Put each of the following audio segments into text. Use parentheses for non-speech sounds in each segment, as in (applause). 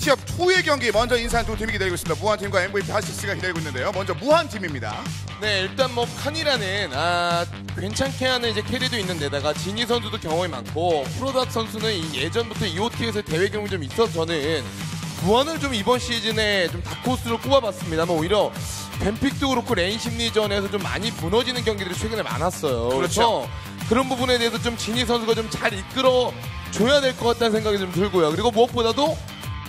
Tier 2의 경기 먼저 인사한 두 팀이 기다리고 있습니다. 무한팀과 MVP 핫식스가 기다리고 있는데요. 먼저 무한팀입니다. 네, 일단 뭐 칸이라는 아 괜찮게 하는 이제 carry도 있는데다가 지니 선수도 경험이 많고 프로닥 선수는 이 예전부터 EOT에서 대회 경험이 좀 있어서 저는 무한을 좀 이번 시즌에 좀 다크호스로 꼽아봤습니다만 오히려 ban pick도 그렇고 lane 심리전에서 좀 많이 무너지는 경기들이 최근에 많았어요. 그렇죠. 그래서 그런 부분에 대해서 좀 지니 선수가 좀 잘 이끌어 줘야 될 것 같다는 생각이 좀 들고요. 그리고 무엇보다도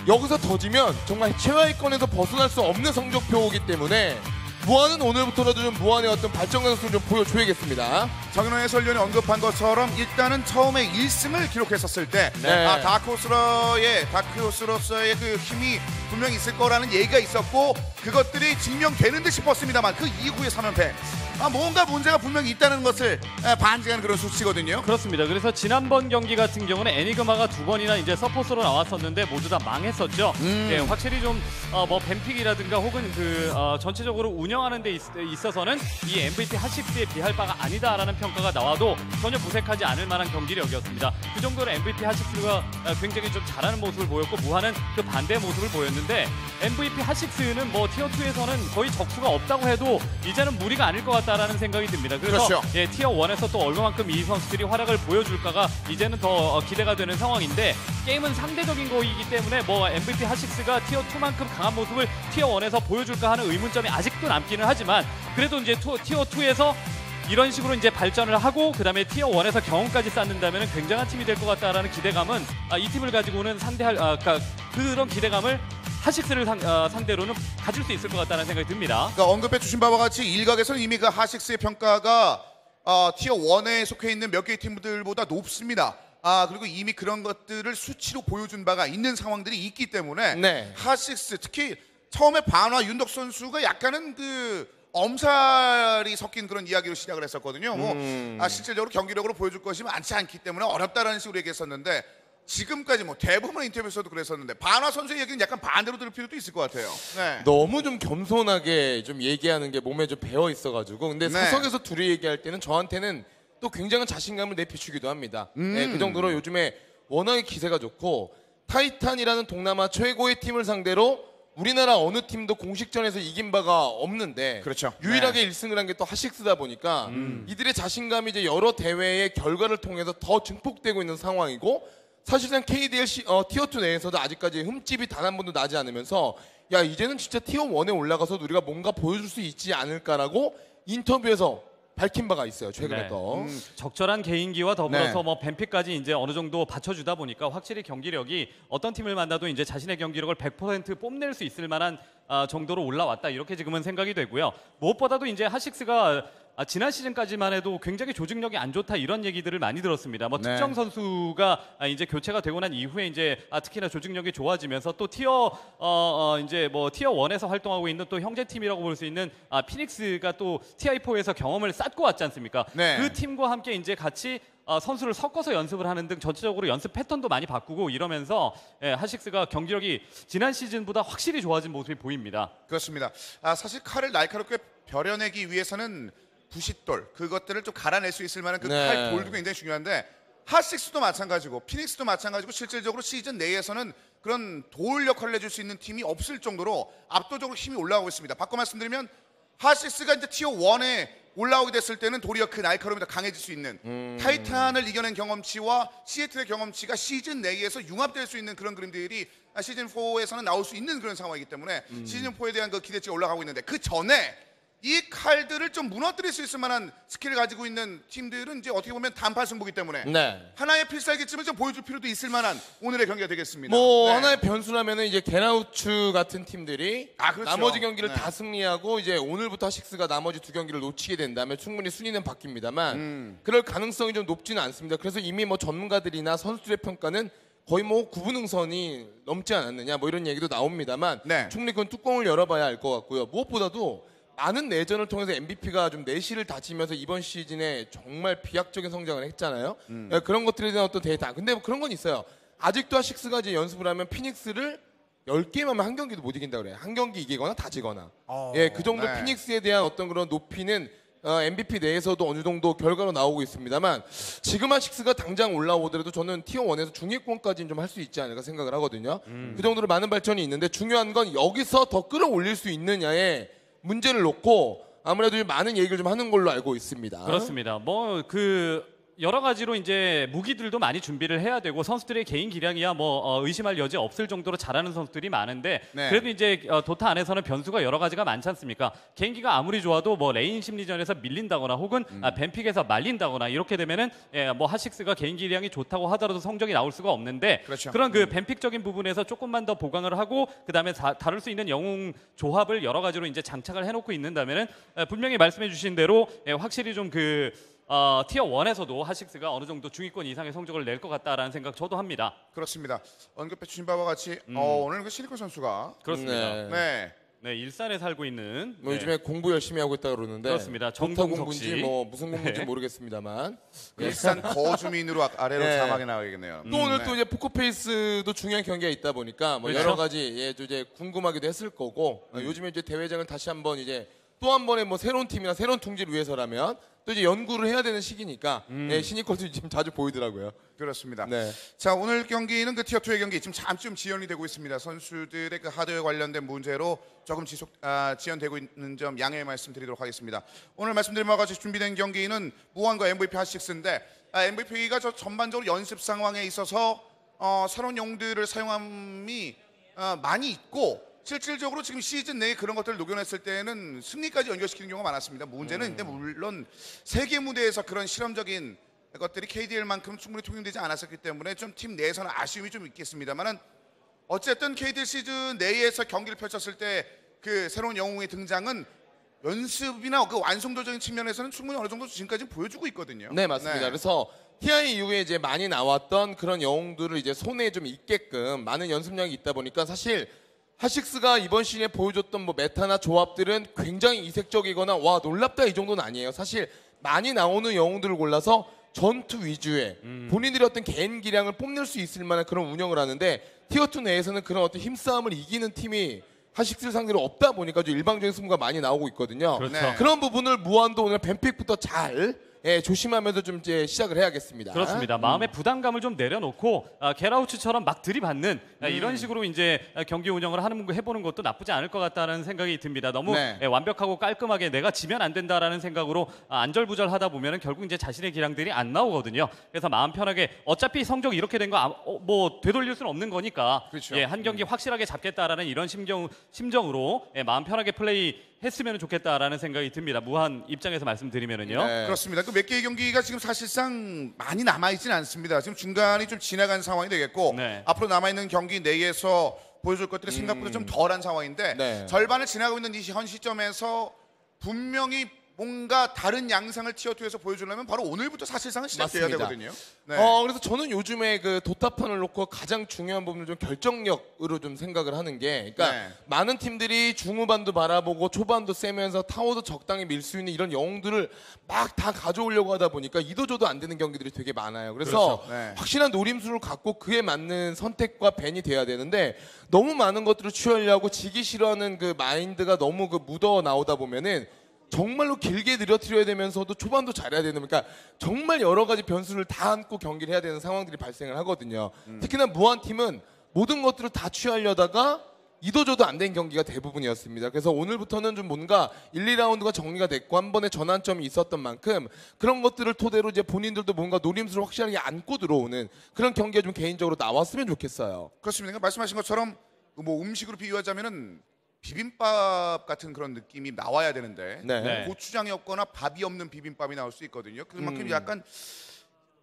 여기서 더 지면 정말 최하위권에서 벗어날 수 없는 성적표이기 때문에 무한은 오늘부터라도 좀 무한의 어떤 발전 가능성을 좀 보여줘야겠습니다. 정인호 해설위원이 언급한 것처럼 일단은 처음에 1승을 기록했었을 때 네. 아, 다크호스로의 다크호스로서의 그 힘이 분명히 있을 거라는 얘기가 있었고 그것들이 증명되는 듯 싶었습니다만 그 이후에 3연패 아, 뭔가 문제가 분명히 있다는 것을 아, 반증하는 그런 수치거든요. 그렇습니다. 그래서 지난번 경기 같은 경우는 에니그마가 두 번이나 이제 support로 나왔었는데 모두 다 망했었죠. 음. 예, 확실히 좀뭐 ban pick이라든가 혹은 그 어, 전체적으로 운영하는 데 있, 어서는이 MVP 핫식스에 비할 바가 아니다라는 평가가 나와도 전혀 무색하지 않을 만한 경기력이었습니다. 그 정도로 MVP 핫식스가 어, 굉장히 좀 잘하는 모습을 보였고 무한은 그 반대의 모습을 보였는데 MVP 핫식스는 뭐 Tier 2에서는 거의 적수가 없다고 해도 이제는 무리가 아닐 것 같 다라는 생각이 듭니다. 그래서 그렇죠. 예, Tier 1에서 또 얼마만큼 이 선수들이 활약을 보여줄까가 이제는 더 어, 기대가 되는 상황인데 게임은 상대적인 거이기 때문에 뭐 MVP 핫식스가 티어 2만큼 강한 모습을 티어 1에서 보여줄까 하는 의문점이 아직도 남기는 하지만 그래도 이제 투- 티어 2에서 이런 식으로 이제 발전을 하고 그다음에 티어 1에서 경험까지 쌓는다면 굉장한 팀이 될 것 같다라는 기대감은 아, 이 팀을 가지고는 상대할 아, 그러니까 그런 기대감을 핫식스를 상, 아, 상대로는 가질 수 있을 것 같다는 생각이 듭니다. 그러니까 언급해 주신 바와 같이 일각에서는 이미 그 핫식스의 평가가 어, 티어 1에 속해 있는 몇 개의 팀들보다 높습니다. 아 그리고 이미 그런 것들을 수치로 보여준 바가 있는 상황들이 있기 때문에 네. 하식스 특히 처음에 반화 윤덕 선수가 약간은 그 엄살이 섞인 그런 이야기로 시작을 했었거든요. 뭐 음. 아, 실질적으로 경기력으로 보여줄 것이 많지 않기 때문에 어렵다라는 식으로 얘기했었는데 지금까지 뭐 대부분 인터뷰에서도 그랬었는데 반화 선수의 얘기는 약간 반대로 들을 필요도 있을 것 같아요. 네. 너무 좀 겸손하게 좀 얘기하는 게 몸에 좀 배어 있어가지고 근데 네. 사석에서 둘이 얘기할 때는 저한테는 또 굉장한 자신감을 내비추기도 합니다. 음. 네, 그 정도로 요즘에 워낙에 기세가 좋고 타이탄이라는 동남아 최고의 팀을 상대로 우리나라 어느 팀도 공식전에서 이긴 바가 없는데 그렇죠. 유일하게 1승을 한 게 또 하식스다 보니까 이들의 자신감이 이제 여러 대회의 결과를 통해서 더 증폭되고 있는 상황이고 사실상 KDL 시, 어, 티어 2 내에서도 아직까지 흠집이 단 한 번도 나지 않으면서 야 이제는 진짜 티어 1에 올라가서 우리가 뭔가 보여줄 수 있지 않을까라고 인터뷰에서 밝힌 바가 있어요 최근에 네. 또 적절한 개인기와 더불어서 네. 뭐 뱀픽까지 이제 어느 정도 받쳐주다 보니까 확실히 경기력이 어떤 팀을 만나도 이제 자신의 경기력을 100% 뽐낼 수 있을 만한 아, 정도로 올라왔다 이렇게 지금은 생각이 되고요. 무엇보다도 이제 하식스가 아, 지난 시즌까지만 해도 굉장히 조직력이 안 좋다 이런 얘기들을 많이 들었습니다. 뭐 네. 특정 선수가 아, 이제 교체가 되고 난 이후에 이제 아, 특히나 조직력이 좋아지면서 또 티어 어, 어, 이제 뭐 티어 1에서 활동하고 있는 또 형제 팀이라고 볼 수 있는 아, 피닉스가 또 TI4에서 경험을 쌓고 왔지 않습니까? 네. 그 팀과 함께 이제 같이 어, 선수를 섞어서 연습을 하는 등 전체적으로 연습 패턴도 많이 바꾸고 이러면서 예, 하식스가 경기력이 지난 시즌보다 확실히 좋아진 모습이 보입니다. 그렇습니다. 아, 사실 칼을 날카롭게 벼려내기 위해서는 부싯돌 그것들을 좀 갈아낼 수 있을 만한 그 네. 칼 돌도 굉장히 중요한데 하식스도 마찬가지고 피닉스도 마찬가지고 실질적으로 시즌 내에서는 그런 돌 역할을 해줄 수 있는 팀이 없을 정도로 압도적으로 힘이 올라가고 있습니다. 바꿔 말씀드리면 하식스가 이제 티어 1에 올라오게 됐을 때는 도리어 그 날카로움이 더 강해질 수 있는 타이탄을 이겨낸 경험치와 시애틀의 경험치가 시즌 내에서 융합될 수 있는 그런 그림들이 시즌 4에서는 나올 수 있는 그런 상황이기 때문에 시즌 4에 대한 그 기대치가 올라가고 있는데 그 전에 이 칼들을 좀 무너뜨릴 수 있을 만한 스킬을 가지고 있는 팀들은 이제 어떻게 보면 단판 승부기 때문에 네. 하나의 필살기쯤을 좀 보여줄 필요도 있을 만한 오늘의 경기가 되겠습니다. 뭐 네. 하나의 변수라면은 이제 게나우츠 같은 팀들이 아, 그렇죠. 나머지 경기를 네. 다 승리하고 이제 오늘부터 하식스가 나머지 두 경기를 놓치게 된다면 충분히 순위는 바뀝니다만 음. 그럴 가능성이 좀 높지는 않습니다. 그래서 이미 뭐 전문가들이나 선수들의 평가는 거의 뭐 구분응선이 넘지 않았느냐 뭐 이런 얘기도 나옵니다만 네. 충분히 그건 뚜껑을 열어봐야 알 것 같고요. 무엇보다도 많은 내전을 통해서 MVP가 좀 내실을 다지면서 이번 시즌에 정말 비약적인 성장을 했잖아요. 음. 예, 그런 것들에 대한 어떤 데이터. 근데 뭐 그런 건 있어요. 아직도 하식스가 이제 연습을 하면 피닉스를 10게임 하면 한 경기도 못 이긴다 그래요. 한 경기 이기거나 다 지거나. 어, 예, 그 정도 네. 피닉스에 대한 어떤 그런 높이는 어, MVP 내에서도 어느 정도 결과로 나오고 있습니다만 지금 핫식스가 당장 올라오더라도 저는 티어 1에서 중위권까지는 좀 할 수 있지 않을까 생각을 하거든요. 음. 그 정도로 많은 발전이 있는데 중요한 건 여기서 더 끌어올릴 수 있느냐에 문제를 놓고 아무래도 좀 많은 얘기를 좀 하는 걸로 알고 있습니다. 그렇습니다. 뭐 그 여러 가지로 이제 무기들도 많이 준비를 해야 되고 선수들의 개인 기량이야 뭐 어, 의심할 여지 없을 정도로 잘하는 선수들이 많은데 네. 그래도 이제 어, 도타 안에서는 변수가 여러 가지가 많지 않습니까? 개인기가 아무리 좋아도 뭐 레인 심리전에서 밀린다거나 혹은 음. 아, 벤픽에서 말린다거나 이렇게 되면은 예, 뭐 핫식스가 개인 기량이 좋다고 하더라도 성적이 나올 수가 없는데 그렇죠. 그런 그 밴픽적인 부분에서 조금만 더 보강을 하고 그다음에 다, 다룰 수 있는 영웅 조합을 여러 가지로 이제 장착을 해놓고 있는다면은 에, 분명히 말씀해주신 대로 예, 확실히 좀그 어, 티어 1에서도 하식스가 어느 정도 중위권 이상의 성적을 낼 것 같다라는 생각 저도 합니다. 그렇습니다. 언급해 주신 바와 같이 음. 어, 오늘 그 시리코 선수가 그렇습니다. 네. 네. 네, 일산에 살고 있는 뭐 네, 요즘에 공부 열심히 하고 있다 그러는데 그렇습니다. 정동석 공부인지 씨. 뭐 무슨 공부인지 네. 모르겠습니다만 일산 거주민으로 아- 아래로 (laughs) 네. 자막에 나가겠네요. 또 오늘 네. 또 이제 포커페이스도 중요한 경기가 있다 보니까 뭐 그렇죠. 여러 가지 예, 또 이제 궁금하기도 했을 거고 음. 어, 요즘에 이제 대회장을 다시 한번 이제 또 한 번의 뭐 새로운 팀이나 새로운 둥지를 위해서라면 또 이제 연구를 해야 되는 시기니까 음. 예, 신입컷이 지금 자주 보이더라고요. 그렇습니다. 네. 자 오늘 경기는 그 티어 2의 경기 지금 잠좀 지연이 되고 있습니다. 선수들의 그 하드웨어 관련된 문제로 조금 지속 아, 지연되고 있는 점 양해 말씀드리도록 하겠습니다. 오늘 말씀드린 바와 같이 준비된 경기는 무한과 MVP 하식스인데 아, MVP가 저 전반적으로 연습 상황에 있어서 어, 새로운 용들을 사용함이 어, 많이 있고 실질적으로 지금 시즌 내에 그런 것들을 녹여냈을 때는 승리까지 연결시키는 경우가 많았습니다. 문제는 근데 물론 세계 무대에서 그런 실험적인 것들이 KDL만큼 충분히 통용되지 않았었기 때문에 좀 팀 내에서는 아쉬움이 좀 있겠습니다만은 어쨌든 KDL 시즌 내에서 경기를 펼쳤을 때 그 새로운 영웅의 등장은 연습이나 그 완성도적인 측면에서는 충분히 어느 정도 지금까지 보여주고 있거든요. 네 맞습니다. 네. 그래서 TI 이후에 이제 많이 나왔던 그런 영웅들을 이제 손에 좀 있게끔 많은 연습량이 있다 보니까 사실 하식스가 이번 시즌에 보여줬던 뭐 메타나 조합들은 굉장히 이색적이거나 와 놀랍다 이 정도는 아니에요. 사실 많이 나오는 영웅들을 골라서 전투 위주의 본인들의 어떤 개인 기량을 뽐낼 수 있을 만한 그런 운영을 하는데 티어2 내에서는 그런 어떤 힘싸움을 이기는 팀이 하식스를 상대로 없다 보니까 좀 일방적인 승부가 많이 나오고 있거든요. 그렇죠. 네. 그런 부분을 무한도 오늘 뱀픽부터 잘 예, 조심하면서 좀 이제 시작을 해야겠습니다. 그렇습니다. 마음의 부담감을 좀 내려놓고 아, 게라우츠처럼 막 들이받는 아, 음. 이런 식으로 이제 아, 경기 운영을 하는 해보는 것도 나쁘지 않을 것 같다는 생각이 듭니다. 너무 네. 예, 완벽하고 깔끔하게 내가 지면 안 된다라는 생각으로 아, 안절부절하다 보면은 결국 이제 자신의 기량들이 안 나오거든요. 그래서 마음 편하게 어차피 성적 이렇게 된 거뭐 되돌릴 수는 없는 거니까 그렇죠. 예, 한 경기 확실하게 잡겠다라는 이런 심정 심정으로 예, 마음 편하게 플레이 했으면 좋겠다라는 생각이 듭니다. 무한 입장에서 말씀드리면은요. 네. 그렇습니다. 그 몇 개의 경기가 지금 사실상 많이 남아 있지는 않습니다. 지금 중간이 좀 지나간 상황이 되겠고 네. 앞으로 남아 있는 경기 내에서 보여줄 것들이 생각보다 좀 덜한 상황인데 네. 절반을 지나고 있는 이 현 시점에서 분명히 뭔가 다른 양상을 티어2에서 보여주려면 바로 오늘부터 사실상은 시작돼야 맞습니다. 되거든요. 네. 어, 그래서 저는 요즘에 그 도타판을 놓고 가장 중요한 부분은 좀 결정력으로 좀 생각을 하는 게, 그러니까 네. 많은 팀들이 중후반도 바라보고 초반도 세면서 타워도 적당히 밀 수 있는 이런 영웅들을 막 다 가져오려고 하다 보니까 이도저도 안 되는 경기들이 되게 많아요. 그래서 그렇죠. 네. 확실한 노림수를 갖고 그에 맞는 선택과 벤이 돼야 되는데 너무 많은 것들을 취하려고 지기 싫어하는 그 마인드가 너무 그 묻어 나오다 보면은 정말로 길게 늘어뜨려야 되면서도 초반도 잘해야 되는 그러니까 정말 여러 가지 변수를 다 안고 경기를 해야 되는 상황들이 발생을 하거든요. 특히나 무한 팀은 모든 것들을 다 취하려다가 이도저도 안 된 경기가 대부분이었습니다. 그래서 오늘부터는 좀 뭔가 1, 2라운드가 정리가 됐고 한 번의 전환점이 있었던 만큼 그런 것들을 토대로 이제 본인들도 뭔가 노림수를 확실하게 안고 들어오는 그런 경기가 좀 개인적으로 나왔으면 좋겠어요. 그렇습니다. 그러니까 말씀하신 것처럼 뭐 음식으로 비유하자면은 비빔밥 같은 그런 느낌이 나와야 되는데 네. 네. 고추장이 없거나 밥이 없는 비빔밥이 나올 수 있거든요. 그만큼 음. 약간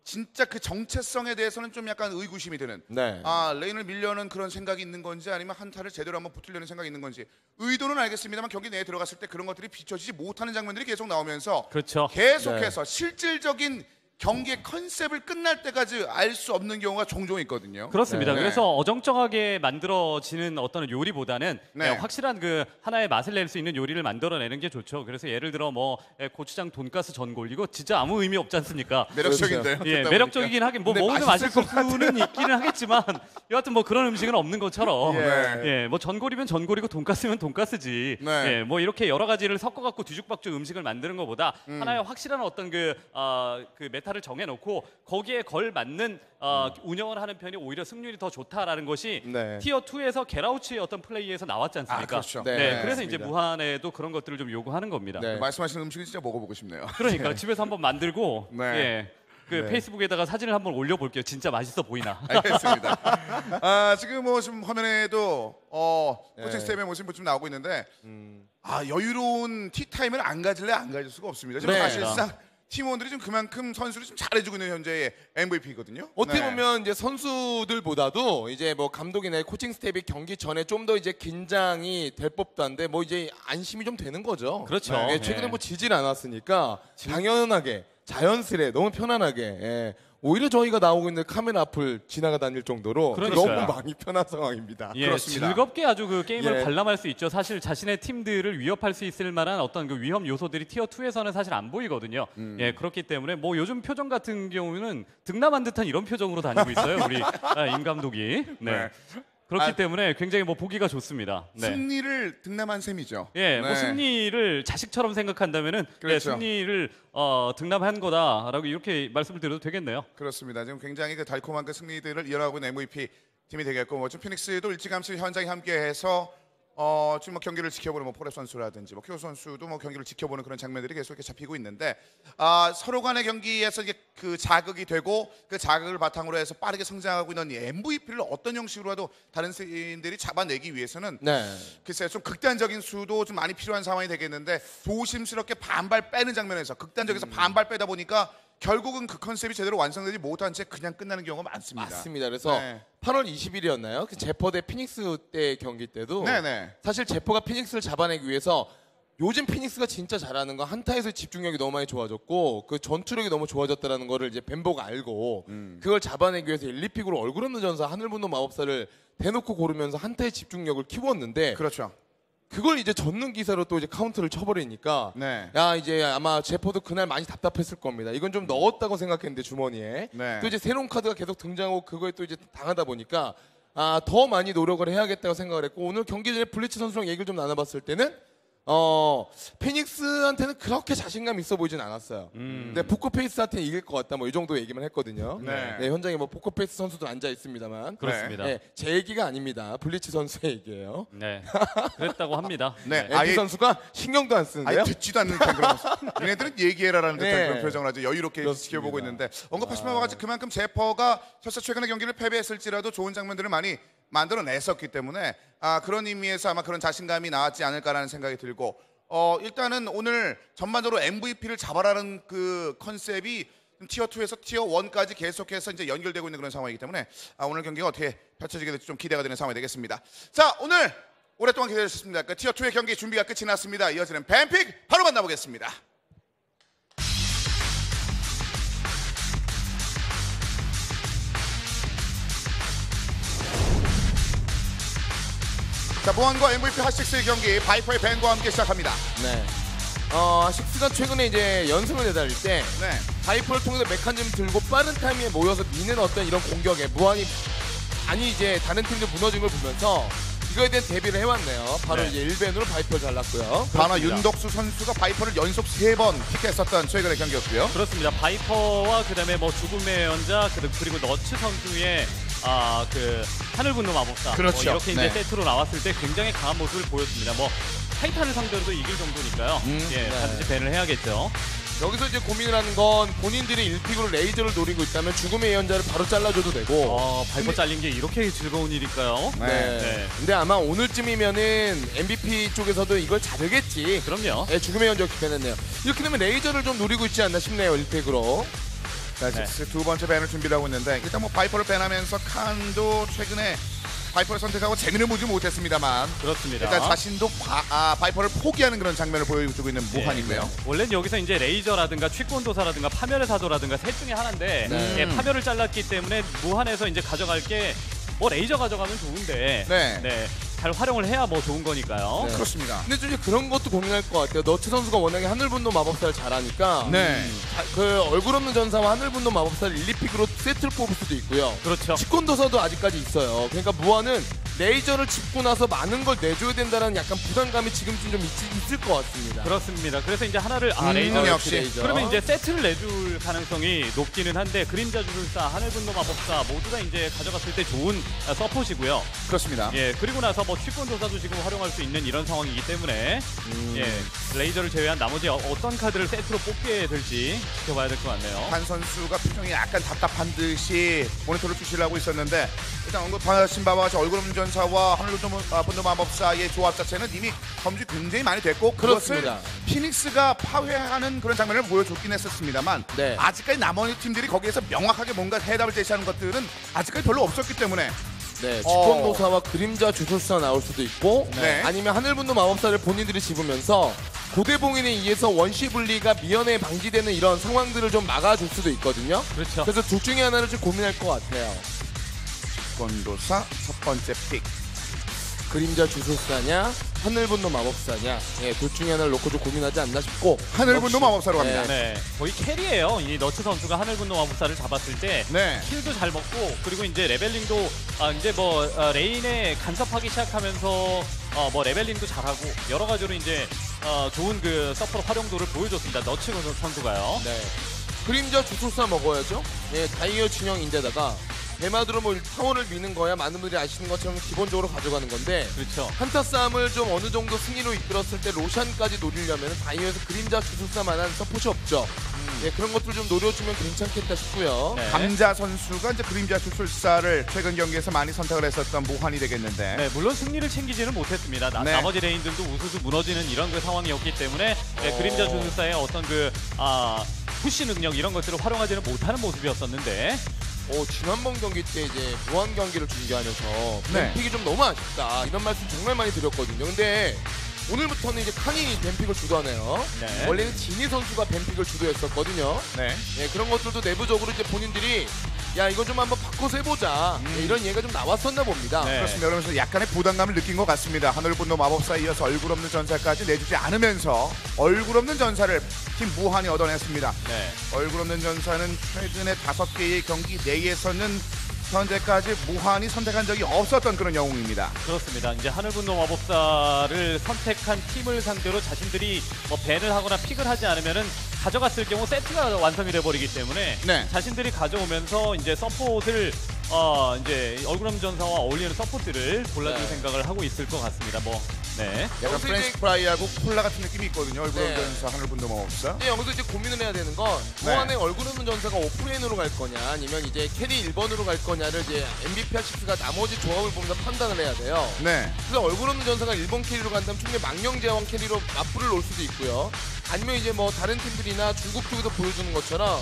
진짜 그 정체성에 대해서는 좀 약간 의구심이 드는 네. 아 레인을 밀려는 그런 생각이 있는 건지 아니면 한타를 제대로 한번 붙으려는 생각이 있는 건지 의도는 알겠습니다만 경기 내에 들어갔을 때 그런 것들이 비춰지지 못하는 장면들이 계속 나오면서 그렇죠. 계속해서 실질적인 경기의 컨셉을 끝날 때까지 알 수 없는 경우가 종종 있거든요. 그렇습니다. 네. 그래서 어정쩡하게 만들어지는 어떤 요리보다는 네. 예, 확실한 그 하나의 맛을 낼 수 있는 요리를 만들어내는 게 좋죠. 그래서 예를 들어 뭐 예, 고추장 돈가스 전골 이거 진짜 아무 의미 없지 않습니까? (laughs) 매력적인데요. 예, 매력적이긴 하긴 뭐 먹으면 맛있을 수는 있기는 하겠지만 (laughs) 여하튼 뭐 그런 음식은 없는 것처럼 예. 예, 뭐 전골이면 전골이고 돈가스면 돈가스지. 네. 예, 뭐 이렇게 여러 가지를 섞어 갖고 뒤죽박죽 음식을 만드는 것보다 음. 하나의 확실한 어떤 그, 어, 그 메타 를 정해놓고 거기에 걸 맞는 어, 운영을 하는 편이 오히려 승률이 더 좋다라는 것이 네. 티어 2에서 게라우치의 어떤 플레이에서 나왔지 않습니까? 아, 그렇죠. 네, 네, 그래서 이제 맞습니다. 무한에도 그런 것들을 좀 요구하는 겁니다. 네. 말씀하시는 음식이 진짜 먹어보고 싶네요. 그러니까 (laughs) 집에서 한번 만들고 네. 예, 그 네. 페이스북에다가 사진을 한번 올려볼게요. 진짜 맛있어 보이나? (laughs) 알겠습니다. 아, 지금 뭐 지금 화면에도 어, 코칭 네. 스텝의 모습이 좀 나오고 있는데 음. 아, 여유로운 티타임을 안 가질래 안 가질 수가 없습니다. 지금 네. 사실상 팀원들이 지금 그만큼 선수를 좀 잘해주고 있는 현재의 MVP거든요. 네. 어떻게 보면 이제 선수들보다도 이제 뭐 감독이나 코칭 스텝이 경기 전에 좀 더 이제 긴장이 될 법도 한데 뭐 이제 안심이 좀 되는 거죠. 그렇죠. 예, 최근에 네. 뭐 지질 않았으니까 당연하게 자연스레 너무 편안하게 예. 오히려 저희가 나오고 있는 카메라 앞을 지나가 다닐 정도로 그러니까요. 너무 많이 편한 상황입니다. 예, 그렇습니다. 즐겁게 아주 그 게임을 예. 관람할 수 있죠. 사실 자신의 팀들을 위협할 수 있을 만한 어떤 그 위험 요소들이 티어 2에서는 사실 안 보이거든요. 음. 예, 그렇기 때문에 뭐 요즘 표정 같은 경우는 등남한 듯한 이런 표정으로 다니고 있어요. 우리 (laughs) 아, 임 감독이. 네. 네. 그렇기 아, 때문에 굉장히 뭐 보기가 좋습니다. 네. 승리를 등남한 셈이죠. 예, 뭐 네. 승리를 자식처럼 생각한다면은 예, 그렇죠. 승리를 어, 등남한 거다라고 이렇게 말씀을 드려도 되겠네요. 그렇습니다. 지금 굉장히 그 달콤한 그 승리들을 이어나가고 있는 MVP 팀이 되겠고 뭐 피닉스도 일찌감치 현장에 함께해서 어 지금 뭐 경기를 지켜보는 뭐 포레 선수라든지 뭐 키오 선수도 뭐 경기를 지켜보는 그런 장면들이 계속 이렇게 잡히고 있는데 아 서로 간의 경기에서 이게 그 자극이 되고 그 자극을 바탕으로 해서 빠르게 성장하고 있는 이 MVP를 어떤 형식으로라도 다른 시인들이 잡아내기 위해서는 네. 글쎄요 좀 극단적인 수도 좀 많이 필요한 상황이 되겠는데 조심스럽게 반발 빼는 장면에서 극단적에서 음. 반발 빼다 보니까 결국은 그 컨셉이 제대로 완성되지 못한 채 그냥 끝나는 경우가 많습니다. 맞습니다. 그래서 네. 8월 20일이었나요? 그 제퍼 대 피닉스 때 경기 때도 네네. 사실 제퍼가 피닉스를 잡아내기 위해서 요즘 피닉스가 진짜 잘하는 건 한타에서 집중력이 너무 많이 좋아졌고 그 전투력이 너무 좋아졌다는 거를 이제 벤보가 알고 음. 그걸 잡아내기 위해서 1, 2픽으로 얼굴 없는 전사 하늘분노 마법사를 대놓고 고르면서 한타의 집중력을 키웠는데 그렇죠. 그걸 이제 젓는 기사로 또 이제 카운터를 쳐버리니까 네. 야 이제 아마 제퍼도 그날 많이 답답했을 겁니다. 이건 좀 넣었다고 생각했는데 주머니에 네. 또 이제 새로운 카드가 계속 등장하고 그거에 또 이제 당하다 보니까 아 더 많이 노력을 해야겠다고 생각을 했고 오늘 경기 전에 블리츠 선수랑 얘기를 좀 나눠봤을 때는 어 피닉스한테는 그렇게 자신감 있어 보이진 않았어요. 근데 포커페이스한테 이길 것 같다 뭐 이 정도 얘기만 했거든요. 네. 현장에 뭐 포커페이스 선수도 앉아 있습니다만 그렇습니다. 네, 제 얘기가 아닙니다. 블리츠 선수의 얘기예요. 네. 그랬다고 합니다. (laughs) 네. 에디 아예- 선수가 신경도 안 아예 쓰는데요. 듣지도 않는 (laughs) 듯한 그런 모습. 얘네들은 얘기해라라는 듯한 네. 그런 표정을 아주 여유롭게 그렇습니다. 지켜보고 있는데 언급하신 바와 같이 그만큼 제퍼가 설사 최근에 경기를 패배했을지라도 좋은 장면들을 많이 만들어냈었기 때문에 아, 그런 의미에서 아마 그런 자신감이 나왔지 않을까라는 생각이 들고 어, 일단은 오늘 전반적으로 MVP를 잡아라는 그 컨셉이 티어 2에서 티어 1까지 계속해서 이제 연결되고 있는 그런 상황이기 때문에 아, 오늘 경기가 어떻게 펼쳐지게 될지 좀 기대가 되는 상황이 되겠습니다. 자, 오늘 오랫동안 기다려 주셨습니다. 그 티어 2의 경기 준비가 끝이 났습니다. 이어지는 뱀픽 바로 만나보겠습니다. 자, 무한과 MVP 핫식스의 경기 바이퍼의 벤과 함께 시작합니다. 네. 어, 식스가 최근에 이제 연승을 내달릴 때 네. 바이퍼를 통해서 메커니즘 들고 빠른 타이밍에 모여서 미는 어떤 이런 공격에 무한이 아니 이제 다른 팀들 무너진 걸 보면서 이거에 대한 대비를 해왔네요. 바로 네. 이제 1밴으로 바이퍼를 잘랐고요. 바나. 윤덕수 선수가 바이퍼를 연속 세번 픽했었던 최근의 경기였고요. 그렇습니다. 바이퍼와 그다음에 뭐 죽음의 연자 그리고- 그리고 너츠 선수의 아 그 하늘 분노 마법사 그렇죠. 뭐 이렇게 이제 네. 세트로 나왔을 때 굉장히 강한 모습을 보였습니다. 뭐 타이탄을 상대로도 이길 정도니까요. 음, 예, 네. 반드시 밴을 해야겠죠. 여기서 이제 고민을 하는 건 본인들이 1픽으로 레이저를 노리고 있다면 죽음의 예언자를 바로 잘라줘도 되고 어, 바이퍼 잘린 게 이렇게 즐거운 일일까요? 네. 네. 근데 아마 오늘쯤이면은 MVP 쪽에서도 이걸 자르겠지. 그럼요. 네, 죽음의 예언자 기편했네요. 이렇게 되면 레이저를 좀 노리고 있지 않나 싶네요, 1픽으로. 자, 네. 식스 두 번째 밴을 준비하고 있는데 일단 뭐 바이퍼를 밴하면서 칸도 최근에 바이퍼를 선택하고 재미를 보지 못했습니다만 그렇습니다. 일단 자신도 바, 아, 바이퍼를 포기하는 그런 장면을 보여주고 있는 무한이고요. 예, 원래는 여기서 이제 레이저라든가 취권도사라든가 파멸의 사도라든가 셋 중에 하나인데 네. 예, 파멸을 잘랐기 때문에 무한에서 이제 가져갈 게 뭐 레이저 가져가면 좋은데 네. 잘 활용을 해야 뭐 좋은 거니까요. 네. 그렇습니다. 근데 좀 이제 그런 것도 고민할 것 같아요. 너츠 선수가 워낙에 하늘분노 마법사를 잘하니까 네. 자, 그 얼굴 없는 전사와 하늘분노 마법사를 1, 2픽으로 세트를 뽑을 수도 있고요. 그렇죠. 취권도사도 아직까지 있어요. 그러니까 무한은 레이저를 짚고 나서 많은 걸 내줘야 된다는 약간 부담감이 지금쯤 좀 있, 있을 것 같습니다. 그렇습니다. 그래서 이제 하나를 아 음, 레이저 역시. 레이저. 그러면 이제 세트를 내줄 가능성이 높기는 한데 그림자 주술사, 하늘분노 마법사 모두 다 이제 가져갔을 때 좋은 아, 서폿이고요. 그렇습니다. 예 그리고 나서 뭐 취권도사도 지금 활용할 수 있는 이런 상황이기 때문에 음. 예 레이저를 제외한 나머지 어, 어떤 카드를 세트로 뽑게 될지 지켜봐야 될 것 같네요. 한 선수가 표정이 약간 답답한 듯이 모니터를 주시를 하고 있었는데 일단 언급하신 바와 같이 얼굴 없는 전사와 하늘분노 마법사의 조합 자체는 이미 검증이 굉장히 많이 됐고 그것을 그렇습니다. 피닉스가 파괴하는 그런 장면을 보여줬긴 했었습니다만 네. 아직까지 나머지 팀들이 거기에서 명확하게 뭔가 해답을 제시하는 것들은 아직까지 별로 없었기 때문에 네, 어. 치권도사와 그림자 주술사 나올 수도 있고 네. 아니면 하늘분노 마법사를 본인들이 집으면서 고대봉인에 의해서 원시 분리가 미연에 방지되는 이런 상황들을 좀 막아줄 수도 있거든요. 그렇죠. 그래서 둘 중에 하나를 좀 고민할 것 같아요. 권도사 첫 번째 pick 그림자 주술사냐 하늘분노 마법사냐 예, 둘 중에 하나를 놓고 좀 고민하지 않나 싶고 하늘분노 마법사로 갑니다. 네 거의 carry예요. 이 너츠 선수가 하늘분노 마법사를 잡았을 때 네. kill도 잘 먹고 그리고 이제 leveling도 아 이제 뭐 아, lane에 간섭하기 시작하면서 어, 뭐 leveling도 잘하고 여러 가지로 이제 어, 좋은 그 서폿 활용도를 보여줬습니다. 너츠 선수가요. 네. 그림자 주술사 먹어야죠. 예, 다이어 진영인데다가 대마드로 뭐 타워를 미는 거야 많은 분들이 아시는 것처럼 기본적으로 가져가는 건데 그렇죠. 한타 싸움을 좀 어느 정도 승리로 이끌었을 때 로샨까지 노리려면 다이어에서 그림자 주술사만한 서폿이 없죠. 예, 그런 것들 좀 노려주면 괜찮겠다 싶고요. 네. 감자 선수가 이제 그림자 주술사를 최근 경기에서 많이 선택을 했었던 무한이 되겠는데 네, 물론 승리를 챙기지는 못했습니다. 나, 네. 머지 lane들도 우수수 무너지는 이런 그 상황이었기 때문에 네, 그림자 주술사의 어떤 그 아, 푸시 능력 이런 것들을 활용하지는 못하는 모습이었었는데 어, 지난번 경기 때 이제 무한 경기를 중계하면서 네. 뱀픽이 좀 너무 아쉽다 이런 말씀 정말 많이 드렸거든요. 근데 오늘부터는 이제 칸이 뱀픽을 주도하네요. 네. 원래는 지니 선수가 뱀픽을 주도했었거든요. 네. 예, 그런 것들도 내부적으로 이제 본인들이 야 이거 좀 한번 바꿔서 해보자 예, 이런 얘기가 좀 나왔었나 봅니다. 네. 그렇습니다. 그러면서 약간의 부담감을 느낀 것 같습니다. 하늘분노 마법사에 이어서 얼굴 없는 전사까지 내주지 않으면서 얼굴 없는 전사를 팀 무한이 얻어냈습니다. 네. 얼굴 없는 전사는 최근에 다섯 개의 경기 내에서는 현재까지 무한이 선택한 적이 없었던 그런 영웅입니다. 그렇습니다. 이제 하늘분노 마법사를 선택한 팀을 상대로 자신들이 뭐 밴을 하거나 픽을 하지 않으면은 가져갔을 경우 세트가 완성이 돼버리기 때문에 네. 자신들이 가져오면서 이제 서폿을 어 이제 얼굴함 전사와 어울리는 서폿들을 골라줄 네. 생각을 하고 있을 것 같습니다. 뭐 네. 약간 여기서 French 이제- fry하고 콜라 같은 느낌이 있거든요. 얼굴 네. 없는 전사, 하늘분노 마법사. 예, 여기서 이제 고민을 해야 되는 건 네. 무한의 얼굴 없는 전사가 offlane으로 갈 거냐 아니면 이제 carry 1번으로 갈 거냐를 이제 MVP 핫식스가 나머지 조합을 보면서 판단을 해야 돼요. 네. 그래서 얼굴 없는 전사가 1번 carry로 간다면 충분히 망령제왕 carry로 맞불을 놓을 수도 있고요. 아니면 이제 뭐 다른 팀들이나 중국 쪽에서 보여주는 것처럼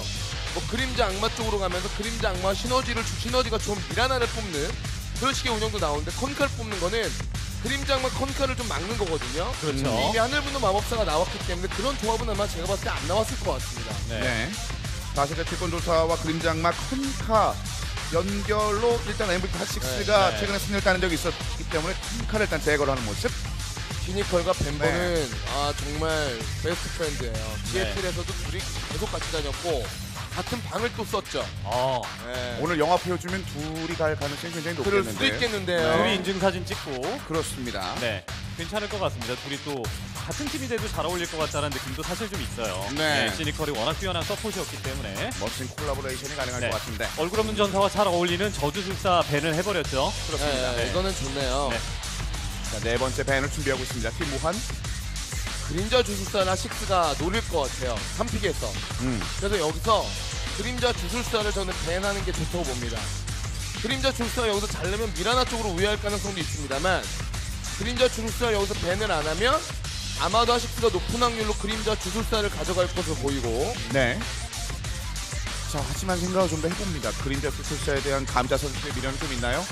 뭐 그림자 악마 쪽으로 가면서 그림자 악마 시너지를 주 시너지가 좀 미라나를 뽑는 그런 식의 운영도 나오는데 컨카를 뽑는 거는 그림자 악마 컨카를 좀 막는 거거든요. 그렇죠. 이게 하늘분노 마법사가 나왔기 때문에 그런 조합은 아마 제가 봤을 때 안 나왔을 것 같습니다. 네. 네. 다시가 취권도사와 그림자 악마 컨카 연결로 일단 MVP 핫식스가 네, 네. 최근에 승리를 따는 적이 있었기 때문에 컨카를 일단 제거를 하는 모습. 피니컬과 벤버는 네. 아 정말 best friend예요. 네. 시애틀에서도 둘이 계속 같이 다녔고 같은 방을 또 썼죠. 어, 네. 오늘 영화 보여주면 둘이 갈 가능성이 굉장히 그럴 높겠는데. 수도 있겠는데요. 둘이 인증 사진 찍고 그렇습니다. 네. 괜찮을 것 같습니다. 둘이 또 같은 팀이 돼도 잘 어울릴 것 같다는 느낌도 사실 좀 있어요. 네. 시니컬이 워낙 뛰어난 서폿이었기 때문에 멋진 콜라보레이션이 가능할 네. 것 같은데. 얼굴 없는 전사와 잘 어울리는 저주술사 밴을 해버렸죠. 그렇습니다. 네, 네. 이거는 좋네요. 네. 자, 네 번째 밴을 준비하고 있습니다. 팀 무한. 그림자 주술사나 식스가 노릴 것 같아요. 3픽에서. 음. 그래서 여기서 그림자 주술사를 저는 밴하는 게 좋다고 봅니다. 그림자 주술사 여기서 잘내면 미라나 쪽으로 우회할 가능성도 있습니다만 그림자 주술사 여기서 밴을 안 하면 아마도 하식스가 높은 확률로 그림자 주술사를 가져갈 것으로 보이고 네. 자, 하지만 생각을 좀 더 해봅니다. 그림자 수술사에 대한 감자 선수의 미련이 좀 있나요?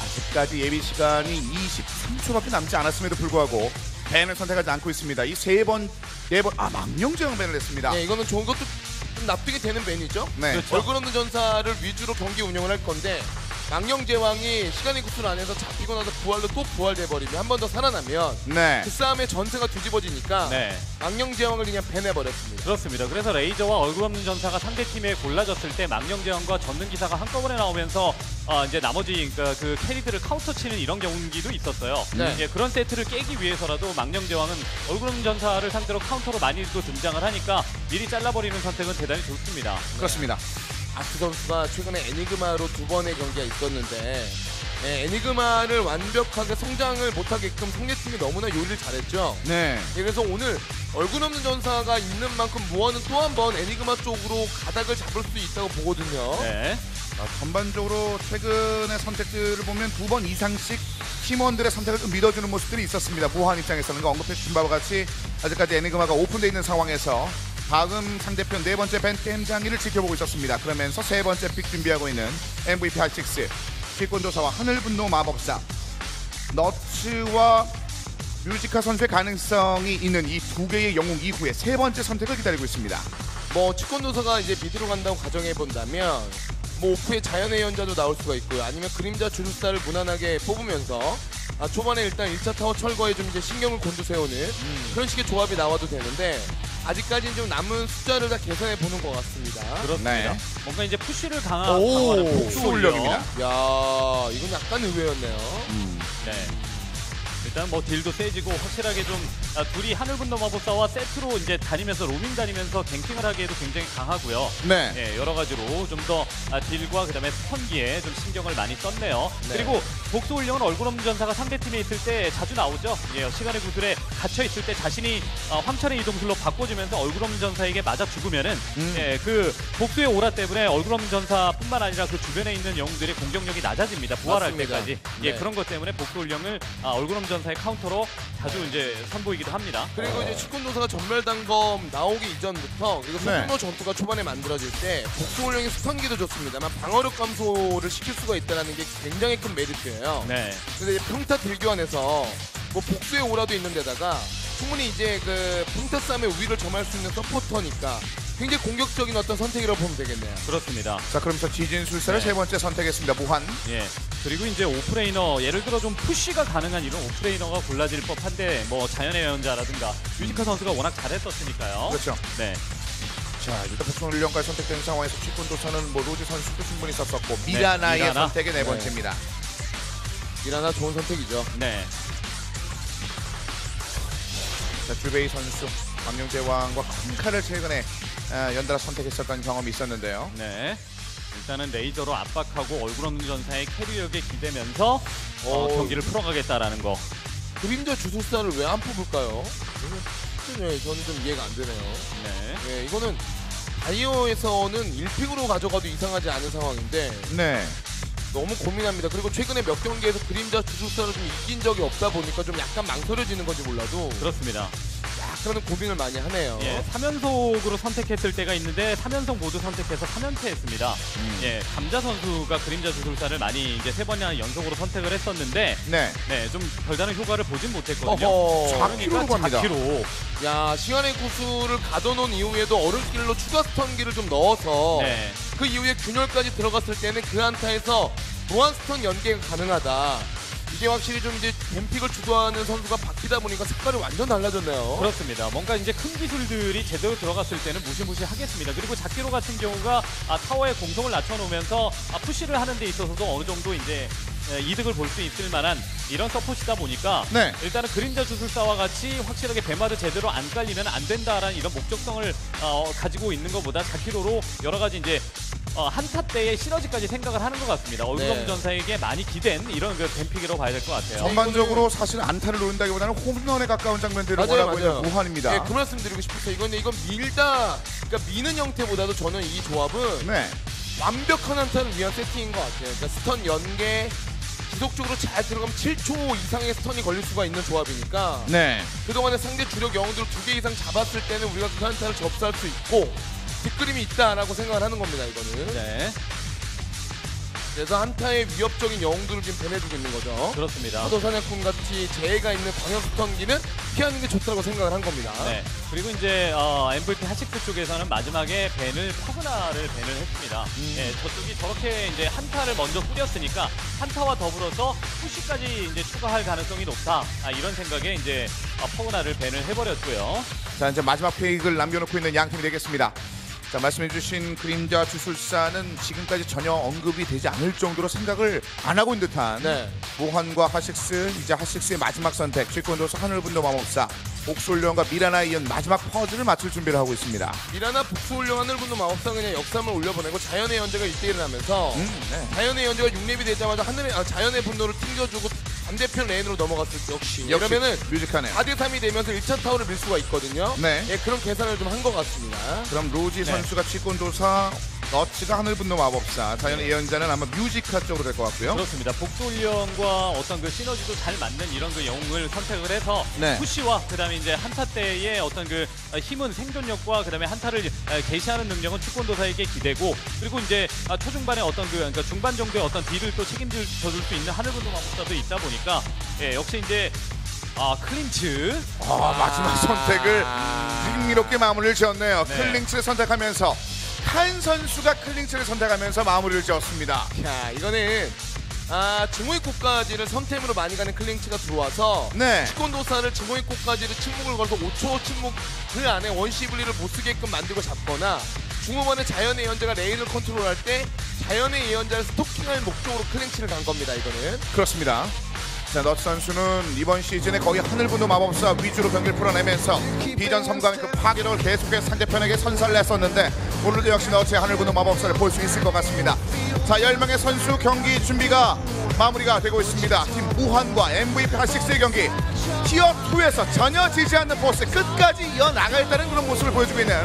아직까지 예비 시간이 23초밖에 남지 않았음에도 불구하고 ban을 선택하지 않고 있습니다. 이 세 번, 네 번, 아 망령제왕 ban을 했습니다. 네, 이거는 좋은 것도 좀 납득이 되는 ban이죠. 네. 그렇죠. 얼굴 없는 전사를 위주로 경기 운영을 할 건데 망령 제왕이 시간의 구슬 안에서 잡히고 나서 부활로 또 부활돼 버리면 한 번 더 살아나면 네. 그 싸움에 전세가 뒤집어지니까 네. 망령 제왕을 그냥 ban해 버렸습니다. 그렇습니다. 그래서 레이저와 얼굴 없는 전사가 상대 팀에 골라졌을 때 망령 제왕과 전능 기사가 한꺼번에 나오면서 어, 이제 나머지 그러니까 그 carry들을 카운터 치는 이런 경기도 있었어요. 네. 예, 그런 세트를 깨기 위해서라도 망령 제왕은 얼굴 없는 전사를 상대로 카운터로 많이 또 등장을 하니까 미리 잘라버리는 선택은 대단히 좋습니다. 그렇습니다. 아크 선수가 최근에 애니그마로 두 번의 경기가 있었는데 예, 애니그마를 완벽하게 성장을 못하게끔 상대팀이 너무나 요리를 잘했죠. 네. 예, 그래서 오늘 얼굴 없는 전사가 있는 만큼 무어는 또한 번 애니그마 쪽으로 가닥을 잡을 수 있다고 보거든요. 네. 아, 전반적으로 최근의 선택들을 보면 두 번 이상씩 팀원들의 선택을 좀 믿어주는 모습들이 있었습니다. 무한 입장에서는 그 언급해 주신 바와 같이 아직까지 에니그마가 오픈되어 있는 상황에서 다음 상대편 네 번째 ban 게임 장기를 지켜보고 있었습니다. 그러면서 세 번째 pick 준비하고 있는 MVP 핫식스 취권도사와 하늘분노 마법사 너츠와 뮤지카 선수의 가능성이 있는 이 두 개의 영웅 이후에 세 번째 선택을 기다리고 있습니다. 뭐 취권도사가 이제 mid로 간다고 가정해 본다면 뭐 off의 자연의 예언자도 나올 수가 있고요. 아니면 그림자 주술사를 무난하게 뽑으면서 아, 초반에 일단 1차 타워 철거에 좀 이제 신경을 곤두세우는 그런 식의 조합이 나와도 되는데 아직까지는 좀 남은 숫자를 다 계산해 보는 것 같습니다. 그렇습니다. 네. 뭔가 이제 push를 강화, 오, 복수 혼령입니다. 야 이건 약간 의외였네요. 네. 일단 뭐 deal도 세지고 확실하게 좀 아, 둘이 하늘분노 마법사와 세트로 이제 다니면서 로밍 다니면서 ganking을 하기에도 굉장히 강하고요. 네. 예, 여러 가지로 좀더 아, deal과 그다음에 stun기에 좀 신경을 많이 썼네요. 네. 그리고 복수 혼령은 얼굴 없는 전사가 상대 팀에 있을 때 자주 나오죠. 예, 시간의 구슬에 갇혀 있을 때 자신이 어, 황천의 이동술로 바꿔주면서 얼굴 없는 전사에게 맞아 죽으면은 음. 예, 그 복수의 오라 때문에 얼굴 없는 전사뿐만 아니라 그 주변에 있는 영웅들의 공격력이 낮아집니다. 부활할 맞습니다. 때까지. 예, 네. 그런 것 때문에 복수 혼령을 아, 얼굴 없는 전사 의 카운터로 자주 이제 선보이기도 합니다. 그리고 이제 취권도사가 전멸단검 나오기 이전부터 그리고 네. 소규모 전투가 초반에 만들어질 때 복수혼령의 stun기도 좋습니다만 방어력 감소를 시킬 수가 있다는 게 굉장히 큰 메리트예요. 네. 근데 이제 평타 deal교환에서 뭐 복수의 오라도 있는 데다가 충분히 이제 그 평타 싸움의 우위를 점할 수 있는 서포터니까 굉장히 공격적인 어떤 선택이라고 보면 되겠네요. 그렇습니다. 자, 그러면서 지진 술사를 네. 세 번째 선택했습니다. 무한. 예. 그리고 이제 offlaner 예를 들어 좀 push가 가능한 이런 offlaner가 골라질 법한데 뭐 자연의 예언자라든가 뮤지카 선수가 워낙 잘했었으니까요. 그렇죠. 네. 자, 복수 혼령까지 선택된 상황에서 취권도사는 뭐 로즈 선수도 충분히 썼었고 미라나의 미라나. 선택의 네 네. 번째입니다. 이라나 좋은 선택이죠. 네. 자, 주베이 선수 강명제왕과 큰 칼을 최근에 아, 연달아 선택했었던 경험이 있었는데요. 네. 일단은 레이저로 압박하고 얼굴 없는 전사의 캐리력에 기대면서 어, 어. 경기를 풀어가겠다라는 거. 그림자 주술사를 왜 안 뽑을까요? 네, 저는 좀 이해가 안 되네요. 네. 네, 이거는 바이오에서는 1픽으로 가져가도 이상하지 않은 상황인데 네. 너무 고민합니다. 그리고 최근에 몇 경기에서 그림자 주술사를 좀 이긴 적이 없다 보니까 좀 약간 망설여지는 건지 몰라도 그렇습니다. 약간은 고민을 많이 하네요. 예, 3연속으로 선택했을 때가 있는데 3연속 모두 선택해서 3연패 했습니다. 음. 예, 감자 선수가 그림자 주술사를 많이 이제 세 번이나 연속으로 선택을 했었는데 네. 네, 좀 별다른 효과를 보진 못했거든요. 어허. 좌키로로 갑니다. 4키로. 야 시간의 구슬을 가둬놓은 이후에도 얼음길로 추가 스턴기를 좀 넣어서 네. 그 이후에 균열까지 들어갔을 때는 그 한타에서 무한 stun 연계가 가능하다. 이게 확실히 좀 이제 ban pick을 주도하는 선수가 바뀌다 보니까 색깔이 완전 달라졌네요. 그렇습니다. 뭔가 이제 큰 기술들이 제대로 들어갔을 때는 무시무시 하겠습니다. 그리고 자키로 같은 경우가 아, 타워의 공성을 낮춰놓으면서 아, push를 하는 데 있어서도 어느 정도 이제 에, 이득을 볼 수 있을 만한 이런 서포트다 보니까 네. 일단은 그림자 주술사와 같이 확실하게 뱀 ward 제대로 안 깔리면 안 된다라는 이런 목적성을 어, 가지고 있는 것보다 자키로로 여러 가지 이제 어, 한타 때의 시너지까지 생각을 하는 것 같습니다. 얼굴없는 네. 전사에게 많이 기댄 이런 그 ban pick이라고 봐야 될 것 같아요. 전반적으로 사실 안타를 노린다기보다는 홈런에 가까운 장면들을 맞아요, 원하고 맞아요. 있는 무한입니다. 네, 그 말씀 드리고 싶었어요. 이건 이건 밀다, 그러니까 미는 형태보다도 저는 이 조합은 네. 완벽한 한타를 위한 세팅인 것 같아요. 그러니까 stun 연계 지속적으로 잘 들어가면 7초 이상의 stun이 걸릴 수가 있는 조합이니까 네. 그동안에 상대 주력 영웅들을 두 개 이상 잡았을 때는 우리가 그 한타를 접수할 수 있고 뒷그림이 있다라고 생각을 하는 겁니다. 이거는. 네. 그래서 한타의 위협적인 영웅들을 지금 배내주고 있는 거죠. 그렇습니다. 파도 사냥꾼 같이 재해가 있는 광역 스턴기는 피하는 게 좋다고 생각을 한 겁니다. 네. 그리고 이제 어, MVP 하식스 쪽에서는 마지막에 벤을 퍼그나를 벤을 했습니다. 음. 예, 저쪽이 저렇게 이제 한타를 먼저 뿌렸으니까 한타와 더불어서 푸시까지 이제 추가할 가능성이 높다. 아, 이런 생각에 이제 어, 퍼그나를 벤을 해버렸고요. 자 이제 마지막 페이크를 남겨놓고 있는 양 팀이 되겠습니다. 자 말씀해주신 그림자 주술사는 지금까지 전혀 언급이 되지 않을 정도로 생각을 안 하고 있는 듯한 네. 무한과 하식스 이제 하식스의 마지막 선택 최권도서 하늘분도 마법사 옥솔련과 미라나에 이은 마지막 퍼즐을 맞출 준비를 하고 있습니다. 미라나 북수훈령 하늘분노 마법사 그냥 역삼을 올려보내고 자연의 연재가 1대1을 하면서 음, 네. 자연의 연재가 6렙이 되자마자 하늘의 아, 자연의 분노를 튕겨주고 반대편 lane으로 넘어갔을 때 역시, 역시 그러면은 뮤지카네요. 4대 3이 되면서 1차 타워를 밀 수가 있거든요. 네. 예, 그런 계산을 좀 한 것 같습니다. 그럼 로지 네. 선수가 취권도사 너츠가 하늘 분노 마법사 자연의 예언자는 아마 뮤지카 쪽으로 될 것 같고요. 그렇습니다. 복돌령과 어떤 그 시너지도 잘 맞는 이런 그 영웅을 선택을 해서 네. push와 그다음에 이제 한타 때의 어떤 그 어, 힘은 생존력과 그다음에 한타를 어, 개시하는 능력은 취권도사에게 기대고 그리고 이제 아, 초중반에 어떤 그 그러니까 중반 정도의 어떤 deal을 또 책임질 줄수 있는 하늘분노 마법사도 있다 보니까 예, 역시 이제 아 클린츠 아, 마지막 선택을 흥미롭게 마무리를 지었네요. 네. 클링치를 선택하면서 칸 선수가 클링치를 선택하면서 마무리를 지었습니다. 자, 이거는 아, 증오의 꽃가지를 선템으로 많이 가는 클링치가 들어와서 네. 취권도사를 증오의 꽃가지를 침묵을 걸어서 5초 침묵 그 안에 원시 분리를 못 쓰게끔 만들고 잡거나 중후반에 자연의 예언자가 lane을 컨트롤할 때 자연의 예언자를 스토킹할 목적으로 클링치를 간 겁니다. 이거는 그렇습니다. 자, 너츠 선수는 이번 시즌에 거의 하늘분도 마법사 위주로 경기를 풀어내면서 비전 섬광의 그 파괴력을 계속해서 상대편에게 선사를 했었는데 오늘도 역시 너츠의 하늘분도 마법사를 볼 수 있을 것 같습니다. 자, 10명의 선수 경기 준비가 마무리가 되고 있습니다. 팀 무한과 MVP 하6의 경기 티어2에서 전혀 지지 않는 포스 끝까지 이어나가겠다는 그런 모습을 보여주고 있는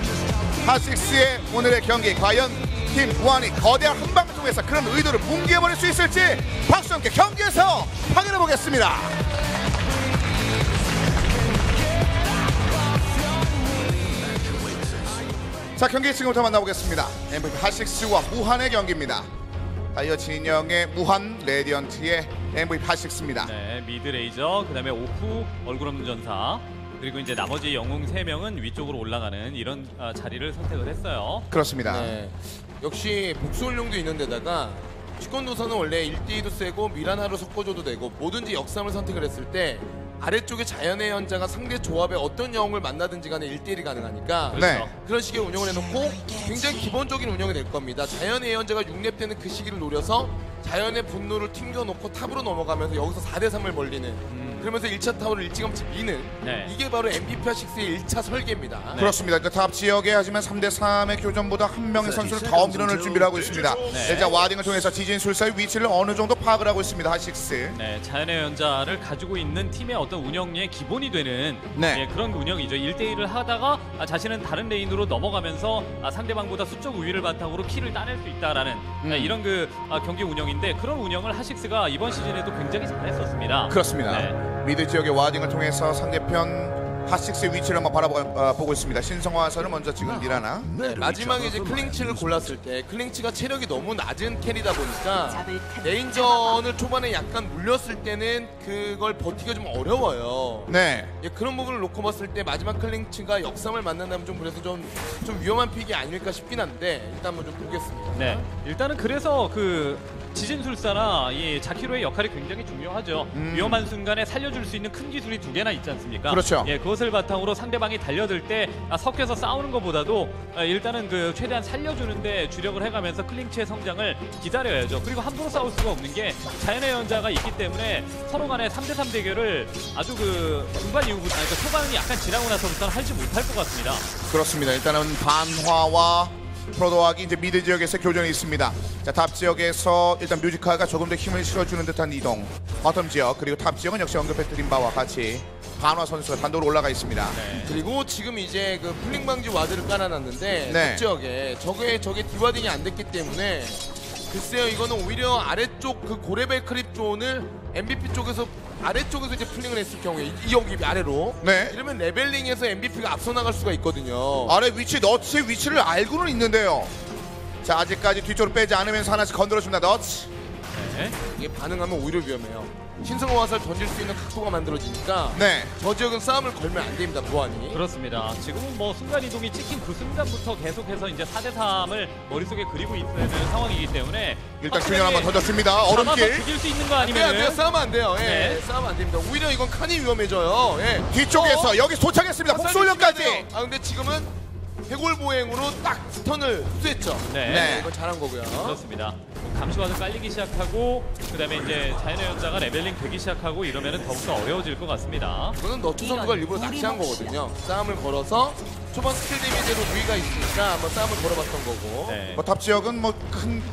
하6의 오늘의 경기 과연 팀 무한이 거대한 한방을 통해서 그런 의도를 붕괴해버릴 수 있을지 박수 함께 경기에서 확인해 보겠습니다. 자 경기 지금부터 만나보겠습니다. MVP 하6와 무한의 경기입니다. 다이어 진영의 무한 레디언트의 MVP 핫식스입니다. 네, mid 레이저, 그 다음에 off, 얼굴 없는 전사, 그리고 이제 나머지 영웅 3명은 위쪽으로 올라가는 이런 아, 자리를 선택을 했어요. 그렇습니다. 네. 역시 복수훈령도 있는 데다가 치권도사는 원래 1대2도 세고 미라나로 섞어줘도 되고 뭐든지 역삼을 선택을 했을 때 아래쪽에 자연의 연자가 상대 조합에 어떤 영웅을 만나든지 간에 1대1이 가능하니까 네. 그런 식의 운영을 해놓고 굉장히 기본적인 운영이 될 겁니다. 자연의 예언자가 6렙 때는 그 시기를 노려서 자연의 분노를 튕겨놓고 탑으로 넘어가면서 여기서 4대3을 벌리는 그러면서 1차 타워를 일찌감치 미는 네. 이게 바로 MVP6의 1차 설계입니다. 그렇습니다. 그 top 지역에 하지만 3대 3의 교전보다 한 명의 선수를 더 밀어넣을 준비를 하고 있습니다. 네. 자 warding을 통해서 지진 술사의 위치를 어느 정도 파악을 하고 있습니다. 하6. 네, 자연의 예언자를 가지고 있는 팀의 어떤 운영의 기본이 되는 네. 예, 그런 운영이죠. 1대1을 하다가 아, 자신은 다른 lane으로 넘어가면서 아, 상대방보다 수적 우위를 바탕으로 kill을 따낼 수 있다라는 음. 아, 이런 그 아, 경기 운영인데 그런 운영을 핫식스가 이번 시즌에도 굉장히 잘했었습니다. 그렇습니다. 네. mid 지역의 warding을 통해서 상대편 하6의 위치를 한번 바라보고 있습니다. 신성한 화살을 먼저 지금 미라나. 네, 마지막에 이제 클링치를 골랐을 때 클링치가 체력이 너무 낮은 carry다 보니까 lane전을 초반에 약간 물렸을 때는 그걸 버티기가 좀 어려워요. 네. 예, 그런 부분을 놓고 봤을 때 마지막 클링치가 역삼을 만난다면 좀 그래서 좀, 좀 위험한 pick이 아닐까 싶긴 한데 일단 한번 좀 보겠습니다. 네, 일단은 그래서 그 지진술사나 이 자키로의 역할이 굉장히 중요하죠. 위험한 순간에 살려줄 수 있는 큰 기술이 두 개나 있지 않습니까? 음. 그렇죠. 예, 그것을 바탕으로 상대방이 달려들 때 아, 섞여서 싸우는 것보다도 아, 일단은 그 최대한 살려주는데 주력을 해가면서 클링치의 성장을 기다려야죠. 그리고 함부로 싸울 수가 없는 게 자연의 연자가 있기 때문에 서로 간의 3대3 대결을 아주 그 중반 이후부터, 아니, 그러니까 초반이 약간 지나고 나서부터는 하지 못할 것 같습니다. 그렇습니다. 일단은 반화와 프로도하기 이제 mid 지역에서 교전이 있습니다. 자, top 지역에서 일단 뮤지카가 조금 더 힘을 실어주는 듯한 이동. bottom 지역 그리고 top 지역은 역시 언급했던 바와 같이 반화 선수가 단독으로 올라가 있습니다. 네. 그리고 지금 이제 그 pulling 방지 ward를 깔아놨는데 네. 북지역에 저게 저게 dewarding이 안 됐기 때문에 글쎄요 이거는 오히려 아래쪽 그 고레벨 creep zone을 MVP 쪽에서 아래쪽에서 이제 pulling을 했을 경우에 이- 이 여기 아래로 네. 이러면 leveling에서 MVP가 앞서 나갈 수가 있거든요. 아래 위치 너츠의 위치를 알고는 있는데요. 자 아직까지 뒤쪽으로 빼지 않으면서 하나씩 건드려줍니다. 너츠. 네. 이게 반응하면 오히려 위험해요. 신성호 화살 던질 수 있는 각도가 만들어지니까 네. 저 지역은 싸움을 걸면 안 됩니다. 무한히. 그렇습니다. 지금은 뭐 순간 이동이 찍힌 그 순간부터 계속해서 이제 4대 3을 머릿속에 그리고 있어야 되는 상황이기 때문에 일단 균열 한번 던졌습니다. 잡아서 얼음길. 죽일 수 있는 거 안 돼요, 안 돼요. 아니면은 싸우면 안 돼요. 예, 네. 싸우면 안 됩니다. 오히려 이건 칸이 위험해져요. 예. 뒤쪽에서 여기 도착했습니다. 화살. 조심해야 돼요. 아 근데 지금은 해골보행으로 딱 stun을 흡수했죠. 네. 네. 이건 잘한 거고요. 그렇습니다. 감시 ward도 깔리기 시작하고 그다음에 이제 자연의 예언자가 leveling 되기 시작하고 이러면은 더욱더 어려워질 것 같습니다. 이거는 너츠 선수가 일부러 낚시한 거거든요. 싸움을 걸어서 초반 skill damage로 우위가 있으니까 한번 싸움을 걸어봤던 거고. 네. 뭐 top 지역은 뭐큰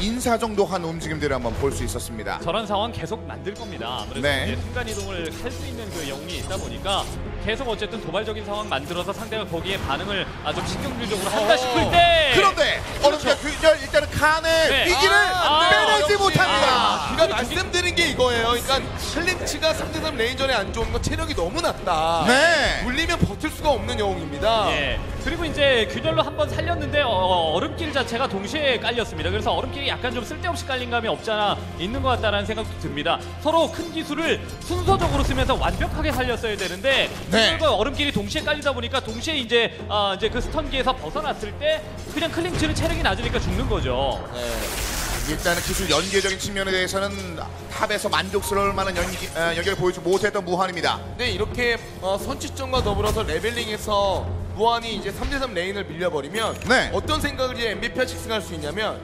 인사 정도 한 움직임들을 한번 볼 수 있었습니다. 저런 상황 계속 만들 겁니다. 아무래도 네. 이제 순간 이동을 할 수 있는 그 영웅이 있다 보니까 계속 어쨌든 도발적인 상황 만들어서 상대가 거기에 반응을 아, 좀 신경질적으로 한다 어. 싶을 때 그런데 얼음길 균열 일단은 칸의 네. 위기를 아, 빼내지 역시. 못합니다. 아, 그러니까 말씀드린 게 이거예요. 그러니까 클린치가 3대3 레인전에 안 좋은 건 체력이 너무 낮다. 네. 물리면 버틸 수가 없는 영웅입니다. 예. 그리고 이제 균열로 한 번 살렸는데 어, 얼음길 자체가 동시에 깔렸습니다. 그래서 얼음길이 약간 좀 쓸데없이 깔린 감이 없잖아 있는 것 같다라는 생각도 듭니다. 서로 큰 기술을 순서적으로 쓰면서 완벽하게 살렸어야 되는데 네. 균열과 얼음길이 동시에 깔리다 보니까 동시에 이제 아, 이제 그 stun기에서 벗어났을 때 그냥 클린치는 체력이 낮으니까 죽는 거죠. 네. 일단은 기술 연계적인 측면에 대해서는 top에서 만족스러울 만한 연기, 어, 연결을 보여주지 못했던 무한입니다. 근데 이렇게 어, 선취점과 더불어서 leveling에서 무한이 이제 3대3 lane을 밀려버리면 네. 어떤 생각을 이제 MVP 핫식스가 할수 있냐면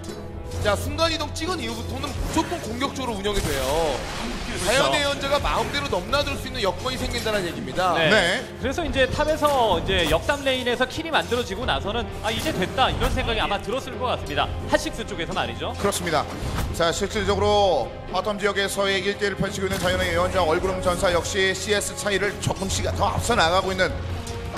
자 순간이동 찍은 이후부터는 무조건 공격적으로 운영이 돼요. 자연의 예언자가 마음대로 넘나들 수 있는 여건이 생긴다는 얘기입니다. 네. 네. 그래서 이제 top에서 이제 역삼 lane에서 kill이 만들어지고 나서는 아 이제 됐다 이런 생각이 아마 들었을 것 같습니다. 핫식스 쪽에서 말이죠. 그렇습니다. 자 실질적으로 bottom 지역에서의 1대1을 펼치고 있는 자연의 예언자 얼굴 없는 전사 역시 CS 차이를 조금씩 더 앞서 나가고 있는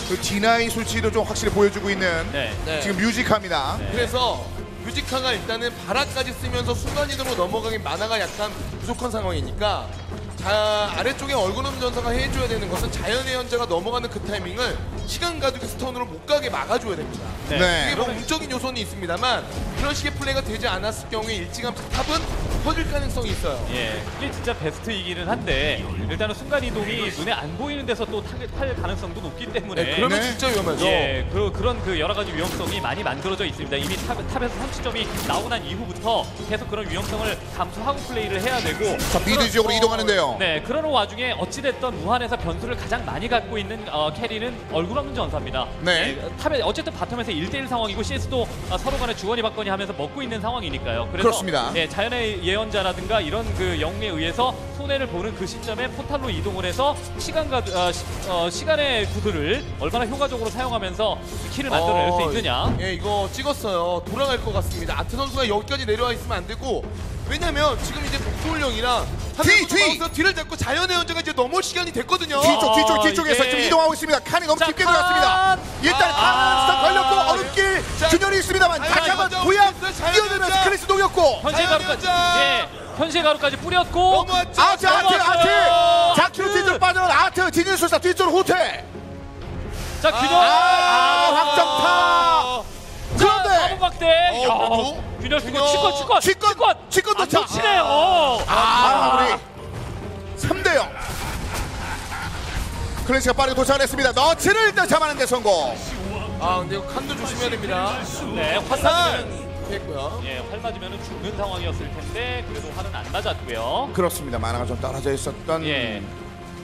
그 deny 수치도 좀 확실히 보여주고 있는 네. 네. 지금 뮤지카입니다. 그래서 뮤지카가 일단은 바라까지 쓰면서 순간이동으로 넘어가긴 마나가 약간 부족한 상황이니까 자 아래쪽에 얼굴 없는 전사가 해줘야 되는 것은 자연의 예언자가 넘어가는 그 타이밍을 시간 가지고 stun으로 못 가게 막아줘야 됩니다. 네. 네. 이게 뭐 운적인 요소는 있습니다만 그런 식의 플레이가 되지 않았을 경우에 일찌감치 top은 터질 가능성이 있어요. 예, 이게 진짜 best이기는 한데 일단은 순간 이동이 눈에 안 보이는 데서 또 탈, 탈 가능성도 높기 때문에 네, 그러면 네. 진짜 위험하죠. 예, 그, 그런 그 여러 가지 위험성이 많이 만들어져 있습니다. 이미 top, top에서 선취점이 나오고 난 이후부터 계속 그런 위험성을 감수하고 플레이를 해야 되고. 자 mid 지역으로 이동하는데요. 네, 그러는 와중에 어찌됐던 무한에서 변수를 가장 많이 갖고 있는 어, carry는 얼굴 없는 전사입니다. 네. 예, top에 어쨌든 bottom에서 1대1 상황이고 CS도 어, 서로 간에 주거니 받거니 하면서 먹고 있는 상황이니까요. 그래서 그렇습니다. 예, 자연의 예언자라든가 이런 그 영웅에 의해서 손해를 보는 그 시점에 포탈로 이동을 해서 시간과 어, 시, 어, 시간의 구슬을 얼마나 효과적으로 사용하면서 킬을 만들어낼 수 어, 있느냐. 예, 이거 찍었어요. 돌아갈 것 같습니다. 아트 선수가 여기까지 내려와 있으면 안 되고 왜냐면 지금 이제 복돌령이랑 뒤, 뒤! 서 뒤를 잡고 자연의 연자가 이제 넘을 시간이 됐거든요. 뒤쪽 뒤쪽 아, 뒤쪽에서 이게- 지금 이동하고 있습니다. 칸이 너무 자, 깊게 칸! 들어갔습니다. 일단 아, 칸 스타 걸렸고 아, 얼음길 자, 균열이 있습니다만 자연 다시 한번 자연 뛰어들면서. 크리스 녹였고 가루까지 연자! 예, 현실 가루까지 뿌렸고 넘어왔죠. 아트 아트 아트. 자키로 뒤쪽 빠져나온 아트 디니술사 뒤쪽으로 후퇴 자 균열 아, 확정타 그런데 사본각대 어, 야, 그래도? 균열 수건 균열. 치권 치권 치권, 치권 안 도착. 놓치네요 아 우리 3대 0 클래시가 빠르게 도착을 했습니다 너츠를 일단 잡아낸 데 성공 아, 근데 이거 칸도 조심해야 됩니다. 네, 활 맞으면 했고요. 예, 활 맞으면 죽는 상황이었을 텐데 그래도 활은 안 맞았고요. 그렇습니다 만화가 좀 떨어져 있었던 예,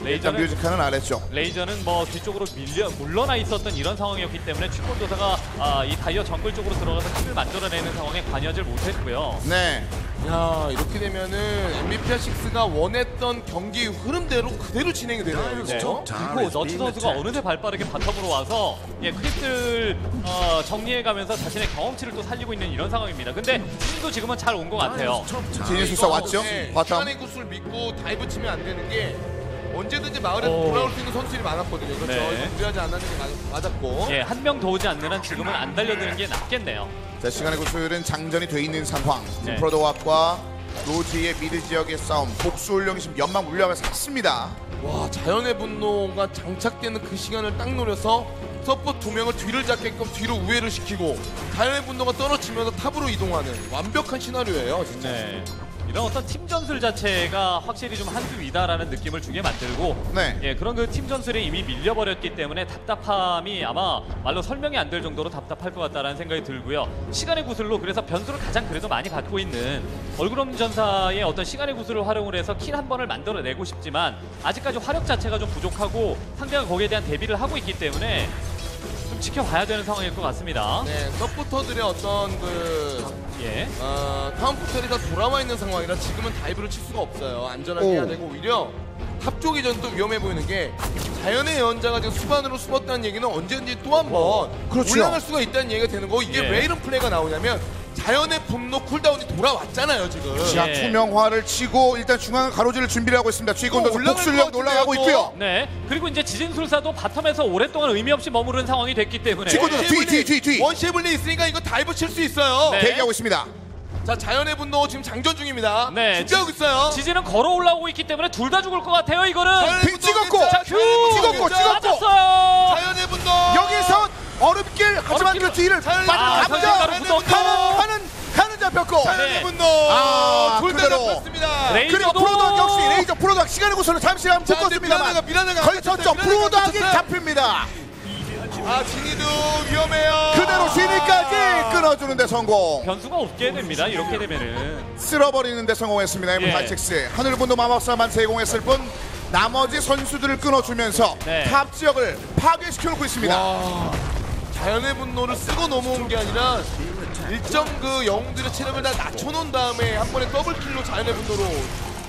일단 레이저는 뮤지카는 아래쪽 레이저는 뭐 뒤쪽으로 밀려 물러나 있었던 이런 상황이었기 때문에 취권 도사가 아, 이 다이어 정글 쪽으로 들어가서 킬을 만들어내는 상황에 관여하지 못했고요. 네 야, 이렇게 되면은 MVP 6가 원했던 경기 흐름대로 그대로 진행이 되네요. 네. 이거. 그리고 너츠 선수가 어느새 발빠르게 바텀으로 와서 예, 크리스를 어, 정리해가면서 자신의 경험치를 또 살리고 있는 이런 상황입니다. 근데 도 지금은 잘 온 것 같아요. 지진술사 왔죠 네, bottom 시간의 구슬 믿고 dive 치면 안 되는 게 언제든지 마을에 오. 돌아올 수 있는 선수들이 많았거든요. 그렇죠. 네. 무리하지 않았는 게 맞- 맞았고. 예, 한 명 더 오지 않는 한 지금은 안 달려드는 게 낫겠네요. 자 시간의 구슬은 장전이 돼 있는 상황 네. 프로도왁과 로지의 mid 지역의 싸움 복수 혼령이 지금 연막 물약을 샀습니다 와, 자연의 분노가 장착되는 그 시간을 딱 노려서 서포 두 명을 뒤를 잡게끔 뒤로 우회를 시키고 자연의 분노가 떨어지면서 top으로 이동하는 완벽한 시나리오예요, 진짜. 네. 이런 어떤 팀 전술 자체가 확실히 좀 한수 위다라는 느낌을 주게 만들고 네. 예, 그런 그 팀 전술에 이미 밀려버렸기 때문에 답답함이 아마 말로 설명이 안 될 정도로 답답할 것 같다라는 생각이 들고요. 시간의 구슬로 그래서 변수를 가장 그래도 많이 갖고 있는 얼굴 없는 전사의 어떤 시간의 구슬을 활용을 해서 kill 한 번을 만들어내고 싶지만 아직까지 화력 자체가 좀 부족하고 상대가 거기에 대한 대비를 하고 있기 때문에 좀 지켜봐야 되는 상황일 것 같습니다. 네, 서포터들의 어떤 그 예. 어, town portal이 다 돌아와 있는 상황이라 지금은 dive를 칠 수가 없어요. 안전하게 오. 해야 되고 오히려 top 쪽이 전또 위험해 보이는 게 자연의 예언자가 지금 수반으로 숨었다는 얘기는 언제든지 또 한번 그렇죠. 올라갈 수가 있다는 얘기가 되는 거 이게 예. 왜 이런 플레이가 나오냐면 자연의 분노 cooldown이 돌아왔잖아요 지금. 자 예. 투명화를 치고 일단 중앙 가로지를 준비를 하고 있습니다. 지금 또 올라갈 복술력 것 올라가고 같은데요, 있고요. 네. 그리고 이제 지진술사도 바텀에서 오랫동안 의미 없이 머무른 상황이 됐기 때문에 지금 또- 뒤, 뒤, 뒤, 뒤. 원쉐블리 있으니까 이거 다이브 칠 수 있어요. 네. 대기하고 있습니다. 자 자연의 분노 지금 장전 중입니다. 네, 준비하고 있어요. 지진은 걸어 올라오고 있기 때문에 둘 다 죽을 것 같아요. 이거는 자연의 빙 분노 찍었고! 자연의 분노 찍었고. 찍었고. 맞았어요. 자연의 분노 여기서 얼음길 하지만. 그 뒤를 자연의 빠져 아. 가는 가는 가는 잡혔고 자연의 네. 분노 아, 둘다 그대로. 잡혔습니다. 레이- 그리고 레이저도. 프로덕 역시 레이저 프로덕 시간의 구슬을 잠시 한번 자, 근데 묶었습니다만 미라나가- 미라나가 안 걸쳤죠. 쳤어요. 미라나가 안 프로덕이 쳤어요. 잡힙니다. 아 진이도 위험해요. 그대로 진위까지 끊어주는데 성공. 변수가 없게 됩니다. 이렇게 되면은 쓸어버리는데 성공했습니다. 예. M86 하늘분도 마법사만 제공했을 뿐 나머지 선수들을 끊어주면서 네. 탑 지역을 파괴시켜놓고 있습니다. 와, 자연의 분노를 쓰고 넘어온 게 아니라 일정 그 영웅들의 체력을 다 낮춰놓은 다음에 한 번에 double kill로 자연의 분노로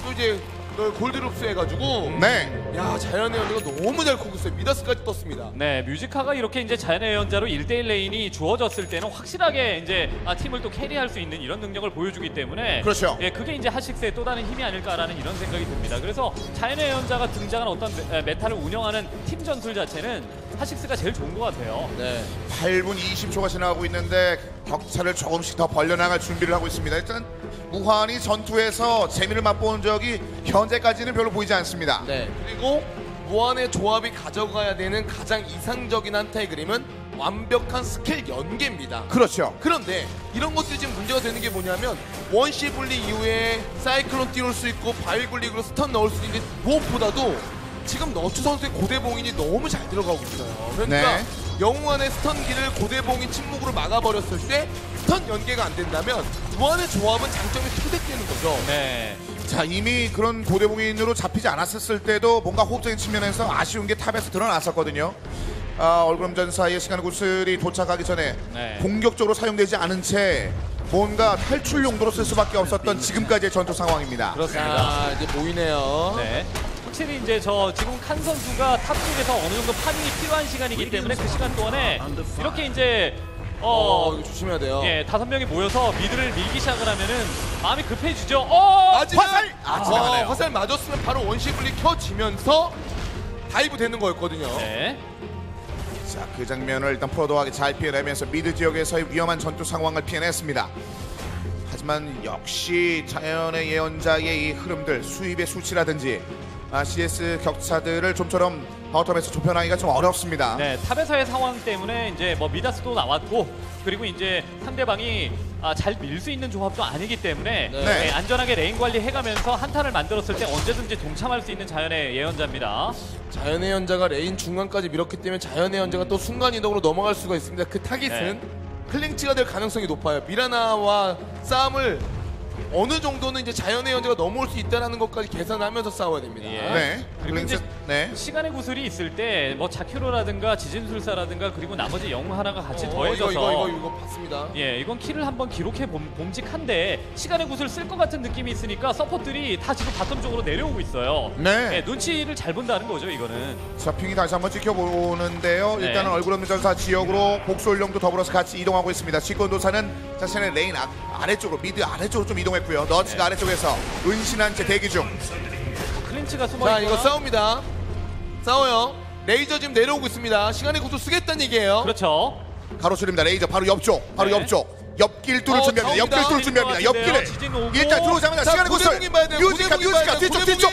또 이제 그 골드롭스 해가지고 네. 야 자연의 예언자가 너무 잘 있어요. 미다스까지 떴습니다. 네 뮤지카가 이렇게 이제 자연의 예언자로 1대1 lane이 주어졌을 때는 확실하게 이제 아, 팀을 또 carry할 수 있는 이런 능력을 보여주기 때문에 그렇죠. 예, 그게 이제 핫식스의 또 다른 힘이 아닐까라는 이런 생각이 듭니다. 그래서 자연의 예언자가 등장한 어떤 메, 에, meta를 운영하는 팀 전술 자체는 핫식스가 제일 좋은 것 같아요. 네. 8분 20초가 지나가고 있는데 격차를 조금씩 더 벌려나갈 준비를 하고 있습니다. 일단 무한히 전투에서 재미를 맛본 적이 현재까지는 별로 보이지 않습니다. 네. 그리고 무한의 조합이 가져가야 되는 가장 이상적인 한타의 그림은 완벽한 스킬 연계입니다. 그렇죠. 그런데 이런 것들이 지금 문제가 되는 게 뭐냐면 원시 분리 이후에 사이클론 띄울 수 있고 바위굴릭으로 stun 넣을 수 있는 무엇보다도 지금 너츠 선수의 고대봉인이 너무 잘 들어가고 있어요. 그러니까 네. 영웅 간의 stun기를 고대봉인 침묵으로 막아버렸을 때 stun 연계가 안 된다면 무한의 조합은 장점이 퇴색되는 거죠. 네. 자 이미 그런 고대봉인으로 잡히지 않았을 때도 뭔가 호흡적인 측면에서 아쉬운 게 top에서 드러났었거든요. 아, 얼굴 없는 전사의 시간 구슬이 도착하기 전에 네. 공격적으로 사용되지 않은 채 뭔가 탈출 용도로 쓸 수밖에 없었던 지금까지의 전투 상황입니다. 그렇습니다. 자 이제 보이네요. 네. 확실히 이제 저 지금 칸 선수가 top 쪽에서 어느 정도 farming이 필요한 시간이기 때문에 그 시간 동안에 이렇게 이제 어, 어, 이거 조심해야 돼요. 예, 다섯 명이 모여서 mid를 밀기 시작을 하면은 마음이 급해지죠. 어! 맞으면 화살! 아, 어, 지나가네요. 화살 맞았으면 바로 원시 분리 켜지면서 dive 되는 거였거든요. 네. 자, 그 장면을 일단 프로도하게 잘 피해내면서 mid 지역에서의 위험한 전투 상황을 피해냈습니다. 하지만 역시 자연의 예언자의 이 흐름들, 수입의 수치라든지 아, CS 격차들을 좀처럼 bottom에서 좁혀나기가 좀 어렵습니다. 네, top에서의 상황 때문에 이제 뭐 미다스도 나왔고 그리고 이제 상대방이 아, 잘 밀 수 있는 조합도 아니기 때문에 네. 네, 안전하게 lane 관리 해가면서 한타를 만들었을 때 언제든지 동참할 수 있는 자연의 예언자입니다. 자연의 예언자가 lane 중간까지 밀었기 때문에 자연의 예언자가 또 순간 이동으로 넘어갈 수가 있습니다. 그 타깃은 클린치가 될 가능성이 높아요. 미라나와 싸움을 어느 정도는 이제 자연의 예언자가 넘어올 수 있다는 것까지 계산하면서 싸워야 됩니다. 예. 네. 그리고 이제 네. 시간의 구슬이 있을 때 뭐 자키로라든가 지진술사라든가 그리고 나머지 영웅 하나가 같이 어, 더해져서 이거 이거 이거 이거 봤습니다. 예, 이건 kill을 한번 기록해 봄, 봄직한데 시간의 구슬 쓸 것 같은 느낌이 있으니까 support들이 다 지금 bottom 쪽으로 내려오고 있어요. 네. 예, 눈치를 잘 본다는 거죠, 이거는. 자, ping이 다시 한번 지켜보는데요. 네. 일단은 얼굴 없는 전사 지역으로 복수 혼령도 더불어서 같이 이동하고 있습니다. 지진술사는 자신의 lane 아, 아래쪽으로, 미드 아래쪽으로 좀 이동 했고요. 너츠가 아래쪽에서 은신한 채 대기 중. 클린치가 숨어 자 있고 이거 싸웁니다. 싸워요. 레이저 지금 내려오고 있습니다. 시간의 구조 쓰겠다는 얘기예요. 그렇죠. 가로수입니다. 레이저 바로 옆쪽, 바로 네. 옆쪽. 옆길 뚫을 어, 준비합니다. 옆길. 뚫을 준비합니다. 오고. 일단 들어오자마자 자, 시간의 구슬. 뮤지카, 뮤지카. 뒤쪽, 뒤쪽.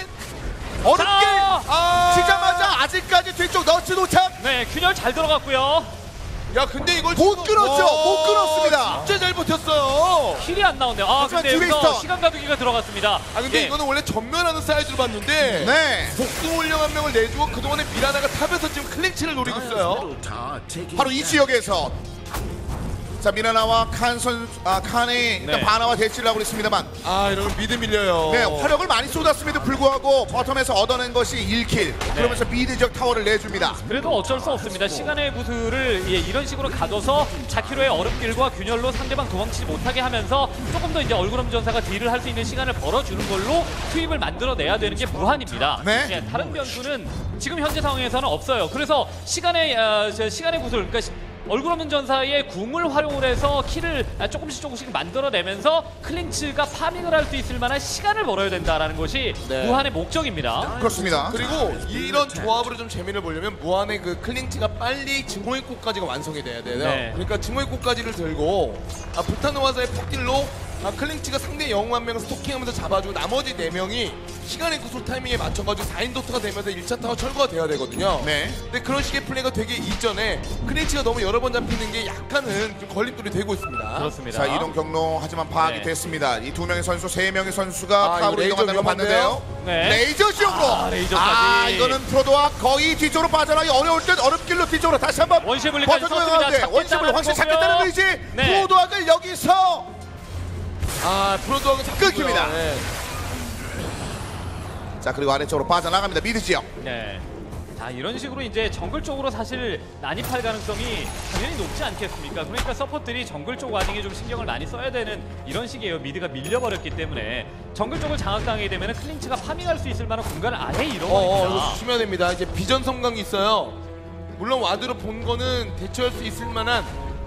자! 아 치자마자 아직까지 뒤쪽 너츠 도착. 네, 균열 잘 들어갔고요. 야 근데 이걸 못 끊었죠. 와, 못 끊었습니다. 진짜 잘 버텼어요. kill이 안 나오네요. 아 하지만 근데 여기서 듀레이스터. 시간 가두기가 들어갔습니다. 아 근데 예. 이거는 원래 전면하는 사이즈로 봤는데 네. 복수 혼령 한 명을 내주고 그동안에 미라나가 top에서 지금 클린치를 노리고 있어요. 바로 이 지역에서 자 미라나와 칸 선, 아 칸이 일단 네. 바나와 대치를 하고 있습니다만 아 이러면 mid 밀려요. 네 화력을 많이 쏟았음에도 불구하고 bottom에서 얻어낸 것이 1 kill 그러면서 mid 지역 타워를 내줍니다. 그래도 어쩔 수 없습니다. 시간의 구슬을 예, 이런 식으로 가둬서 자키로의 얼음길과 균열로 상대방 도망치지 못하게 하면서 조금 더 이제 얼굴럼 전사가 딜을 할 수 있는 시간을 벌어주는 걸로 투입을 만들어내야 되는 게 무한입니다. 네. 예, 다른 변수는 지금 현재 상황에서는 없어요. 그래서 시간의 어, 저 시간의 구슬, 그러니까 시- 얼굴 없는 전사의 궁을 활용을 해서 키를 아, 조금씩 조금씩 만들어내면서 클린츠가 파밍을 할 수 있을 만한 시간을 벌어야 된다라는 것이 네. 무한의 목적입니다. 그렇습니다. 그리고 이런 조합으로 좀 재미를 보려면 무한의 그 클린치가 빨리 증오의 꽃까지가 완성이 돼야 돼요. 네. 그러니까 증오의 꽃까지를 들고 아, 불타는 화살의 폭딜로 아, 클린치가 상대 영웅 한 명을 스토킹하면서 잡아주고 나머지 네 명이 시간의 구슬 타이밍에 맞춰가지고 4인 도타가 되면서 1차 타워 철거가 돼야 되거든요. 네. 근데 그런 식의 플레이가 되기 이전에 클린치가 너무 여러 번 잡히는 게 약간은 좀 걸림돌이 되고 있습니다. 그렇습니다. 자 이동 경로 하지만 파악이 네. 됐습니다. 이 두 명의 선수, 세 명의 선수가 아, 이거 레이저 이동한다는 걸 봤는데요. 네. 레이저 지역으로. 아, 레이저까지. 아, 이거는 프로도와 거의 뒤쪽으로 빠져나기 어려울 듯 어렵길로 뒤쪽으로 다시 한번 버텨줘야. 하는데 원시블리 확실히. 잡겠다는 의지. 네. 프로도하고 여기서 아 프로도하고 끊깁니다. 네. 자 그리고 아래쪽으로 빠져나갑니다. mid 지역. 네. 자 이런 식으로 이제 정글 쪽으로 사실 난입할 가능성이 당연히 높지 않겠습니까? 그러니까 support들이 정글 쪽 warding에 좀 신경을 많이 써야 되는 이런 식이에요. mid가 밀려버렸기 때문에 정글 쪽을 장악당하게 되면 클린치가 farming할 수 있을 만한 공간을 아예 어, 어, 잃어버립니다. 조심해야 됩니다. 이제 비전 섬광이 있어요. 물론 와드로 본 거는 대처할 수 있을 만한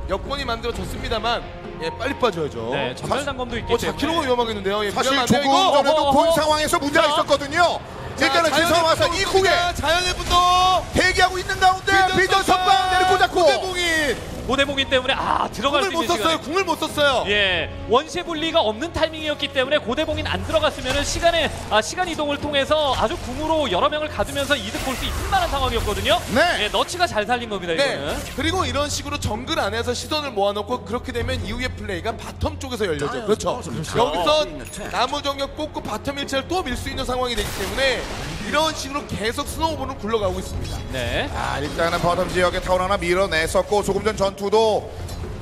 여건이 만들어졌습니다만 예, 빨리 빠져야죠. 네, 전멸 단검도 있기 어, 때문에. 자키로가 위험하겠는데요. 예, 사실 조금? 전에도 본. 상황에서 문제가 자. 있었거든요. 자, 일단은 자연의 지금 와서 이후에. 자연의 분노 대기하고 있는 가운데 비전 선방 내리고 잡고 고대봉이 고대봉인 때문에 아 들어갈 수 궁을 못 있는 썼어요. 궁을 못 썼어요. 예, 원시 분리가 없는 타이밍이었기 때문에 고대봉인 안 들어갔으면은 시간에 아, 시간 이동을 통해서 아주 궁으로 여러 명을 가두면서 이득 볼 수 있을 만한 상황이었거든요. 네. 예, 너치가 잘 살린 겁니다 네. 이거는. 그리고 이런 식으로 정글 안에서 시선을 모아놓고 그렇게 되면 이후의 플레이가 bottom 쪽에서 열려져. 그렇죠. 여기서 나무 정령 뽑고 bottom 일차를 또 밀 수 있는 상황이 되기 때문에 이런 식으로 계속 snowball은 굴러가고 있습니다. 네. 아, 일단은 bottom 지역에 타워 하나 밀어냈었고 조금 전 전 투도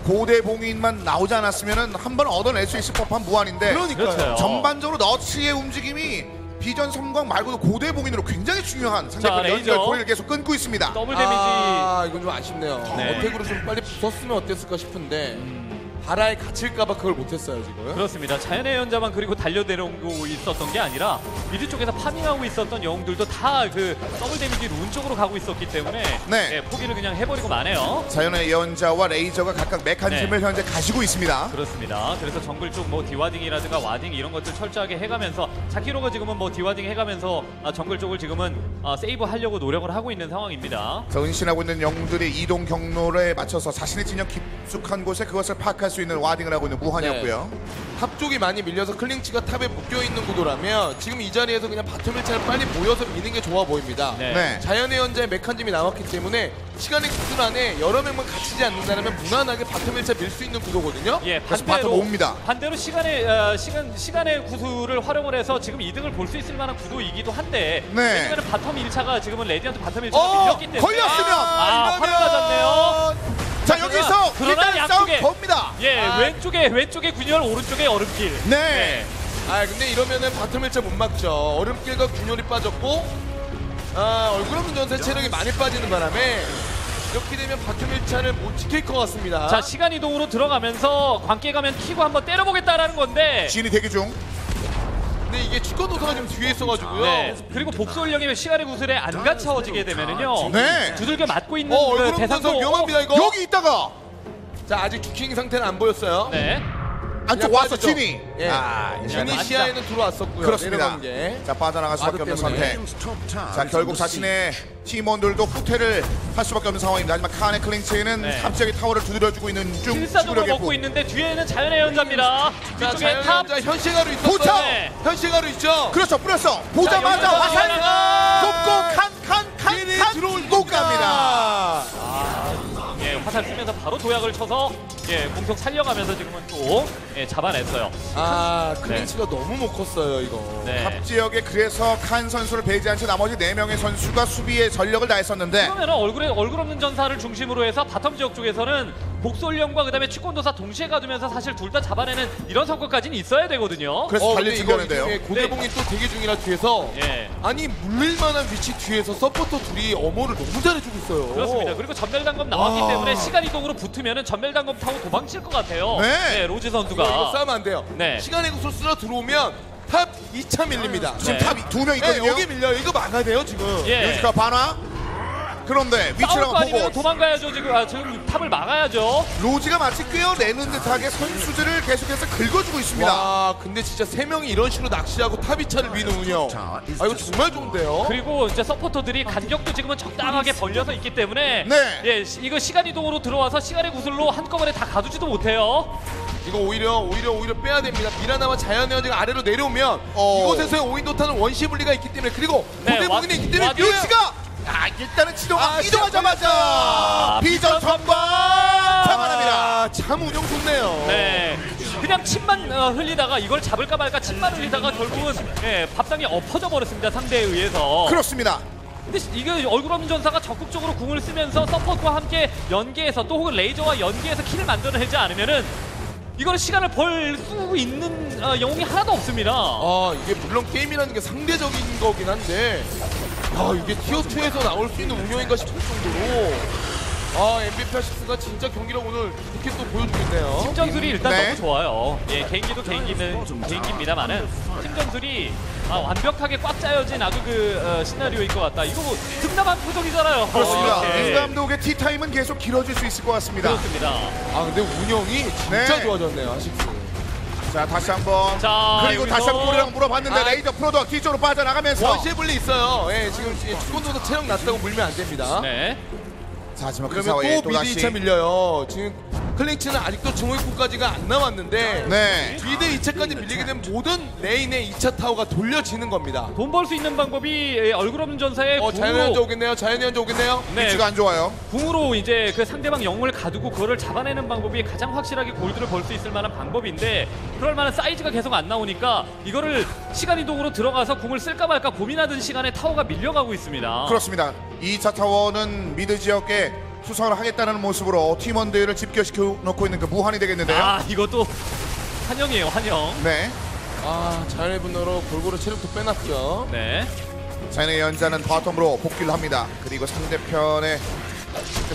고대 봉인만 나오지 않았으면 한 번 얻어낼 수 있을 법한 무한인데 그러니까요. 그렇죠. 전반적으로 너치의 움직임이 비전 섬광 말고도 고대 봉인으로 굉장히 중요한 상대편 레이저. 연결 고리를 계속 끊고 있습니다. double damage. 아, 이건 좀 아쉽네요. 네. attack으로 좀 빨리 붙었으면 어땠을까 싶은데 바라에 갇힐까봐 그걸 못했어요 지금. 그렇습니다. 자연의 예언자만 그리고 달려 내려오고 있었던 게 아니라 mid 쪽에서 farming하고 있었던 영웅들도 다 그 double damage rune 쪽으로 가고 있었기 때문에 네. 예, 포기를 그냥 해버리고 마네요. 자연의 예언자와 레이저가 각각 메칸즘을 네. 현재 가지고 있습니다. 그렇습니다. 그래서 정글 쪽 뭐 dewarding이라든가 warding 이런 것들 철저하게 해가면서 자키로가 지금은 뭐 dewarding 해가면서 아, 정글 쪽을 지금은 아, 세이브 하려고 노력을 하고 있는 상황입니다. 자, 은신하고 있는 영웅들의 이동 경로에 맞춰서 자신의 진영 깊숙한 곳에 그것을 파악할 수 있는 warding을 하고 있는 무한이었고요. top 쪽이 많이 밀려서 클린치가 top에 묶여 있는 구도라면 지금 이 자리에서 그냥 bottom 일차를 빨리 모여서 미는 게 좋아 보입니다. 네. 네. 자연의 예언자의 메칸즘이 나왔기 때문에 시간의 구슬 안에 여러 명만 갇히지 않는다면 무난하게 bottom 일차 밀 수 있는 구도거든요. 예, 다시 반대로 bottom 옵니다. 반대로 시간의 어, 시간 시간의 구슬을 활용을 해서 지금 이득을 볼 수 있을 만한 구도이기도 한데 네. 왜냐면 bottom 1차가 지금은 레디언트 bottom 1차가 어, 밀렸기 때문에 걸렸으면! 아, 이러면- 화살 맞았네요. 자, 여기서 그러나 일단 싸움 양쪽에- 겁니다. 예, 아. 왼쪽에 왼쪽에 균열, 오른쪽에 얼음길. 네. 아 근데 이러면은 bottom 일차 못 막죠. 얼음길과 균열이 빠졌고 아 얼굴 없는 전사 체력이 많이 빠지는 바람에 이렇게 되면 bottom 일차를 못 지킬 것 같습니다. 자 시간 이동으로 들어가면서 광계 가면 키고 한번 때려보겠다라는 건데. 진이 대기 중. 근데 이게 축구 노사가 지금 뒤에 있어가지고요. 네. 그리고 복솔령이 시간의 구슬에 안 갇혀지게 되면은요. 네. 두들겨 맞고 있는 어그 얼굴 대상도 전세 위험합니다 이거. 여기 있다가 자 아직 주킹 상태는 안 보였어요. 네. 안쪽 와서 빠지죠. 진이. 예. 아, 진이 맞다. 시야에는 들어왔었고요. 그렇습니다. 내려간 게. 자 빠져나갈 수밖에 와드 없는 때문에. 선택. 자 결국 자신의 팀원들도 후퇴를 할 수밖에 없는 상황입니다. 하지만 칸의 클린치는 네. 탑지역의 타워를 두드려주고 있는 중 지구력의 먹고 부. 있는데 뒤에는 자연의 연자입니다. 자 뒤쪽에 탑. 남자 현실가루 있었어요. 보자! 네. 현실가루 있죠. 그렇죠 뿌렸어. 보자마자 자, 화살 여기서 돕고 칸이 칸칸 칸칸 들어올 못 갑니다. 예, 화살 쓰면서 바로 도약을 쳐서 예, 공속 살려가면서 지금은 또 예, 잡아냈어요. 아 클린치가 너무 못 컸어요 이거. 네. 탑 지역에 그래서 칸 선수를 배제한 채 나머지 4명의 선수가 수비에 전력을 다했었는데 그러면 얼굴에 얼굴 없는 전사를 중심으로 해서 bottom 지역 쪽에서는 복수 혼령과 그다음에 취권도사 동시에 가두면서 사실 둘 다 잡아내는 이런 성과까지는 있어야 되거든요. 그래서 어, 달리 근데 이거. 이중에 고대 봉인이 또 대기 중이라 뒤에서 예. 아니 물릴만한 위치 뒤에서 서포터 둘이 엄호를 너무 잘해주고 있어요. 그렇습니다. 그리고 점멸 단검 나왔기 와. 때문에 시간 이동으로 붙으면은 점멸 단검 타고 도망칠 것 같아요. 네. 로즈 이거, 이거 선수가. 싸면 안 돼요. 네. 시간의 구슬 쓰러 들어오면 top 2차 밀립니다. 지금 네. top 두 명 네, 있거든요. 여기 밀려요. 이거 막아야 돼요 지금. 예. 유스카 반화. 그런데 위치를 거 아니면 보고 도망가야죠. 지금 아, 지금 top을 막아야죠. 로지가 마치 꿰어내는 듯하게 선수들을 계속해서 긁어주고 있습니다. 와 근데 진짜 세 명이 이런 식으로 낚시하고 top 2차를 미는 운영. 아 이거 정말 좋은데요. 그리고 이제 서포터들이 간격도 지금은 적당하게 벌려서 있기 때문에 네. 예, 시- 이거 시간 이동으로 들어와서 시간의 구슬로 한꺼번에 다 가두지도 못해요. 이거 오히려 오히려 오히려 빼야 됩니다. 미라나와 자연의 예언자가 아래로 내려오면 어. 이곳에서의 오인도타는 원시 분리가 있기 때문에 그리고 네, 와- 있기 때문에 와- 뛰어요. 유치가 아, 일단은 취도가 아, 이동하자마자 비전 섬광 잡아냅니다. 아, 참 운영 좋네요. 네. 그냥 침만 어, 흘리다가 이걸 잡을까 말까 침만 흘리다가 결국은 예, 밥상이 엎어져 버렸습니다. 상대에 의해서. 그렇습니다. 근데 이게 얼굴 없는 전사가 적극적으로 궁을 쓰면서 서포트와 함께 연계해서 또 혹은 레이저와 연계해서 kill을 만들어내지 않으면은 이거는 시간을 벌 수 있는 어, 영웅이 하나도 없습니다. 아 이게 물론 게임이라는 게 상대적인 거긴 한데 아 이게 티어 2에서 나올 수 있는 운영인가 싶을 정도로 아 MVP 아시스가 진짜 경기를 오늘 이렇게 또 보여주고 있네요. 팀 전술이 일단 네. 너무 좋아요. 예, 개인기도 개인기는 개인기입니다만은 팀 전술이 아, 완벽하게 꽉 짜여진 아주 그 어, 시나리오인 것 같다. 이거 뭐 득남한 표정이잖아요. 그렇습니다. 어. 임 감독의 티타임은 계속 길어질 수 있을 것 같습니다. 그렇습니다. 아 근데 운영이 진짜 네. 좋아졌네요 아식스. 자, 다시 한번. 자, 그리고 여기서- 다시 한번 꼬리랑 물어봤는데 아. 레이저 프로도 뒤쪽으로 빠져나가면서. 원시블리 있어요. 예, 지금 축구도도 체력 낮다고 물면 안 됩니다. 네. 자, 하지만 그 그러면 사이에 또 또 미드 다시. 2차 밀려요. 지금 클링치는 아직도 중후입구까지가 안 남았는데 네. 미드 2차까지 밀리게 되면 모든 레인의 2차 타워가 돌려지는 겁니다. 돈 벌 수 있는 방법이 예, 얼굴 없는 전사의 어, 궁으로 오겠네요. 자연의 연자 오겠네요. 네, 위치가 안 좋아요. 궁으로 이제 그 상대방 영웅을 가두고 그거를 잡아내는 방법이 가장 확실하게 골드를 벌 수 있을 만한 방법인데 그럴 만한 사이즈가 계속 안 나오니까 이거를 시간 이동으로 들어가서 궁을 쓸까 말까 고민하던 시간에 타워가 밀려가고 있습니다. 그렇습니다. 2차 타워는 mid 지역에 수성을 하겠다는 모습으로 팀원들을 집결시켜 놓고 있는 그 무한이 되겠는데요. 아 이것도 환영이에요 환영. 네. 아, 자연의 분노로 골고루 체력도 빼놨죠. 네. 자연의 예언자는 bottom으로 복귀를 합니다. 그리고 상대편의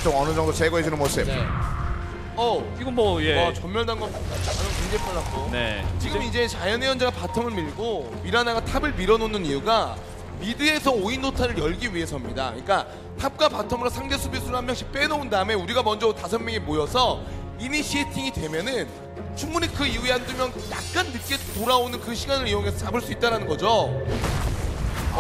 좀 어느 정도 제거해주는 모습. 네. 어, 이건 뭐 예. 와, 점멸 단검 반응 굉장히 빨랐고. 네. 지금 이제 자연의 예언자가 bottom을 밀고 미라나가 top을 밀어놓는 이유가 mid에서 오인 도타를 열기 위해서입니다. 그러니까 top과 bottom으로 상대 수비수를 한 명씩 빼놓은 다음에 우리가 먼저 다섯 명이 모여서 initiating이 되면은 충분히 그 이후에 한두 명 약간 늦게 돌아오는 그 시간을 이용해서 잡을 수 있다는 거죠.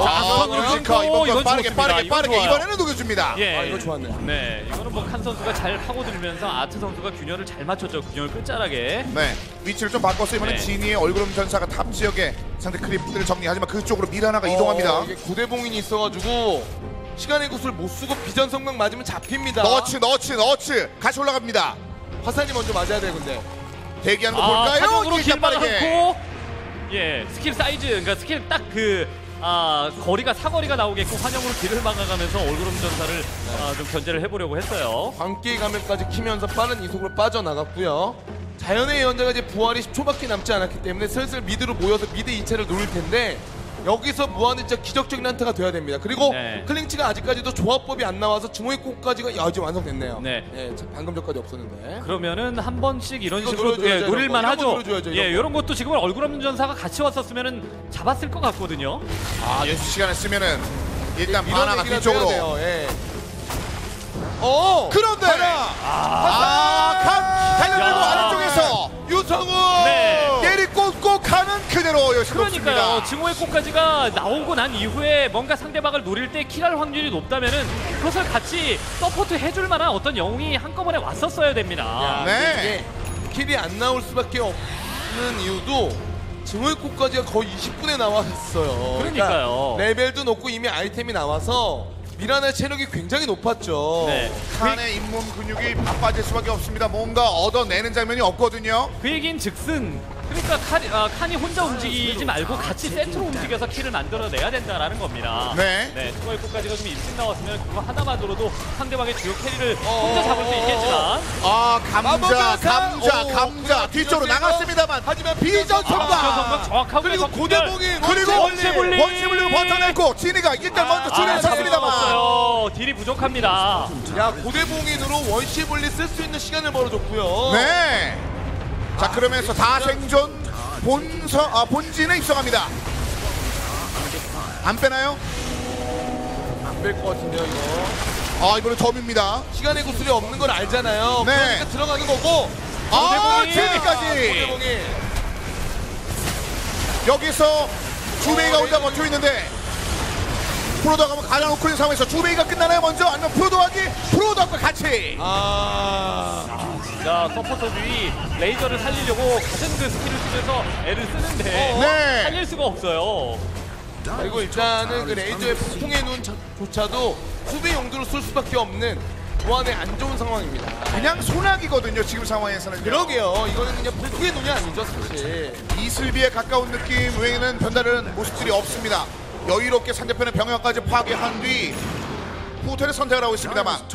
자, 선으로 아, 끊고 이번 이건 빠르게. 빠르게 빠르게. 이번에는 녹여줍니다. 예. 아, 이거 좋았네요. 네. 이거는 뭐 칸 선수가 잘 파고들면서 아트 선수가 균열을 잘 맞췄죠. 균열 끝자락에. 네. 위치를 좀 바꿨어요. 이번엔 네. 지니의 얼굴 없는 전사가 top 지역에 상대 creep들을 정리하지만 그쪽으로 미라나가 이동합니다. 어, 이게 고대 봉인이 있어가지고 시간의 구슬 못 쓰고 비전 섬광 맞으면 잡힙니다. 너츠 너츠 너츠 같이 올라갑니다. 화산이 먼저 맞아야 돼 근데. 대기하는 거 아, 볼까요? 사정으로 일단 길 빠르게. 막아놓고 예 스킬 사이즈 그러니까 스킬 딱 그 아, 거리가 사거리가 나오게끔 환영으로 길을 막아가면서 얼굴 없는 전사를 아, 좀 견제를 해보려고 했어요. 광기 가면까지 키면서 빠른 이속으로 빠져나갔고요. 자연의 예언자가 이제 부활이 10초밖에 남지 않았기 때문에 슬슬 mid로 모여서 mid 2차를 노릴 텐데 여기서 무한의 진짜 기적적인 한타가 돼야 됩니다. 그리고 네. 클링치가 아직까지도 조합법이 안 나와서 증오의 꽃가지가 야 이제 완성됐네요. 네. 예, 참 방금 전까지 없었는데. 그러면 한 번씩 이런 이거 식으로 노려줘야죠, 예, 이런 노릴만 거. 이런 거 하죠. 노려줘야죠, 이런 예, 거. 이런 것도 지금 얼굴 없는 전사가 같이 왔었으면은 잡았을 것 같거든요. 아 연습 시간을 쓰면은 일단 바나가 얘기라도 뒤쪽으로. 해야 돼요. 예. 어! 그런데 아, 감 달려들고 야. 아래쪽에서 유성우! 네. 여기서 그러니까요. 증오의 꽃까지가 나오고 난 이후에 뭔가 상대방을 노릴 때 킬할 확률이 높다면은 그것을 같이 서포트 해줄 만한 어떤 영웅이 한꺼번에 왔었어야 됩니다. 네. 이게 kill이 안 나올 수밖에 없는 이유도 증오의 꽃가지가 거의 20분에 나왔어요. 그러니까요. 레벨도 높고 이미 아이템이 나와서 미라나의 체력이 굉장히 높았죠. 네. 칸의 잇몸 근육이 바빠질 수밖에 없습니다. 뭔가 얻어내는 장면이 없거든요. 그 얘기인 즉슨 그러니까 칸이, 아, 칸이 혼자 움직이지 말고 같이 세트로 움직여서 kill을 만들어내야 된다라는 겁니다. 네. 네, 증오의 꽃가지가 좀 일찍 나왔으면 그거 하나만으로도 상대방의 주요 carry를 어, 혼자 잡을 수 어, 어, 있겠지만 아 감자 마법의 감자 오, 감자 그래서 뒤쪽으로 뒤에서 나갔습니다만 하지만 비전 아, 섬광 정확하고 그리고 고대 봉인이 그리고 원시 분리. 원시 분리 버텨냈고 진이가 일단 먼저 줄을 아, 쳤습니다만 없어요. deal이 부족합니다. 야 고대 봉인으로 원시 분리 쓸 수 있는 시간을 벌어줬고요. 네. 자 그러면서 다 생존 본서 아 본진에 입성합니다. 안 빼나요? 안 뺄 것 같은데요 이거. 아 이번엔 점입니다. 시간의 구슬이 없는 걸 알잖아요. 네. 그러니까 들어가는 거고. 아 고대봉이. 진이까지 고대봉이 여기서 주베이가 혼자 버티고 있는데 프로도가 가면 가려놓고 있는 상황에서 주베이가 끝나나요 먼저 아니면 프로도하기 프로도과 같이 아 자, 서포터들이 레이저를 살리려고 같은 그 스킬을 쓰면서 애를 쓰는데 네. 살릴 수가 없어요. 그리고 일단은 그 레이저의 폭풍의 눈조차도 수비 용도로 쓸 수밖에 없는 보안에 안 좋은 상황입니다. 그냥 소나기거든요 지금 상황에서는 그러게요. 이거는 그냥 폭풍의 눈이 아니죠 사실. 이슬비에 가까운 느낌 외에는 별다른 모습들이 없습니다. 여유롭게 상대편의 병력까지 파괴한 뒤 후퇴를 선택을 하고 있습니다만.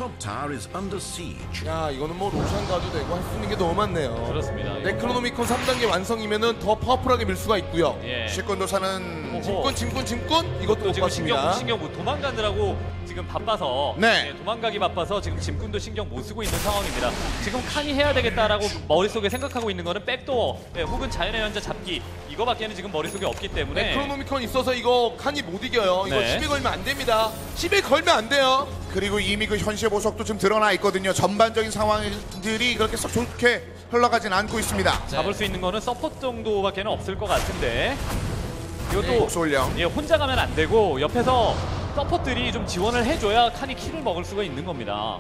야 이거는 뭐 로샨 가도 되고 할 수 있는 게 너무 많네요. 그렇습니다. 네크로노미콘 3단계 완성이면은 더 파워풀하게 밀 수가 있고요. 예. 실권도사는. 짐꾼 짐꾼 짐꾼 이것도 못 지금 신경 봤습니다. 신경 못 도망가느라고 지금 바빠서 네. 예, 도망가기 바빠서 지금 짐꾼도 신경 못 쓰고 있는 상황입니다. 지금 칸이 해야 되겠다라고 머릿속에 생각하고 있는 거는 백도어 예, 혹은 자연의 예언자 잡기 이거밖에는 지금 머릿속에 없기 때문에 네크로노미콘 있어서 이거 칸이 못 이겨요. 이거 네. 10에 걸면 안 됩니다. 10에 걸면 안 돼요. 그리고 이미 그 현시의 보석도 좀 드러나 있거든요. 전반적인 상황들이 그렇게 썩 좋게 흘러가진 않고 있습니다. 잡을 수 있는 거는 서포트 정도밖에는 없을 것 같은데 이것도 복수올령 예, 혼자 가면 안 되고 옆에서 서포트들이 좀 지원을 해줘야 칸이 킬을 먹을 수가 있는 겁니다.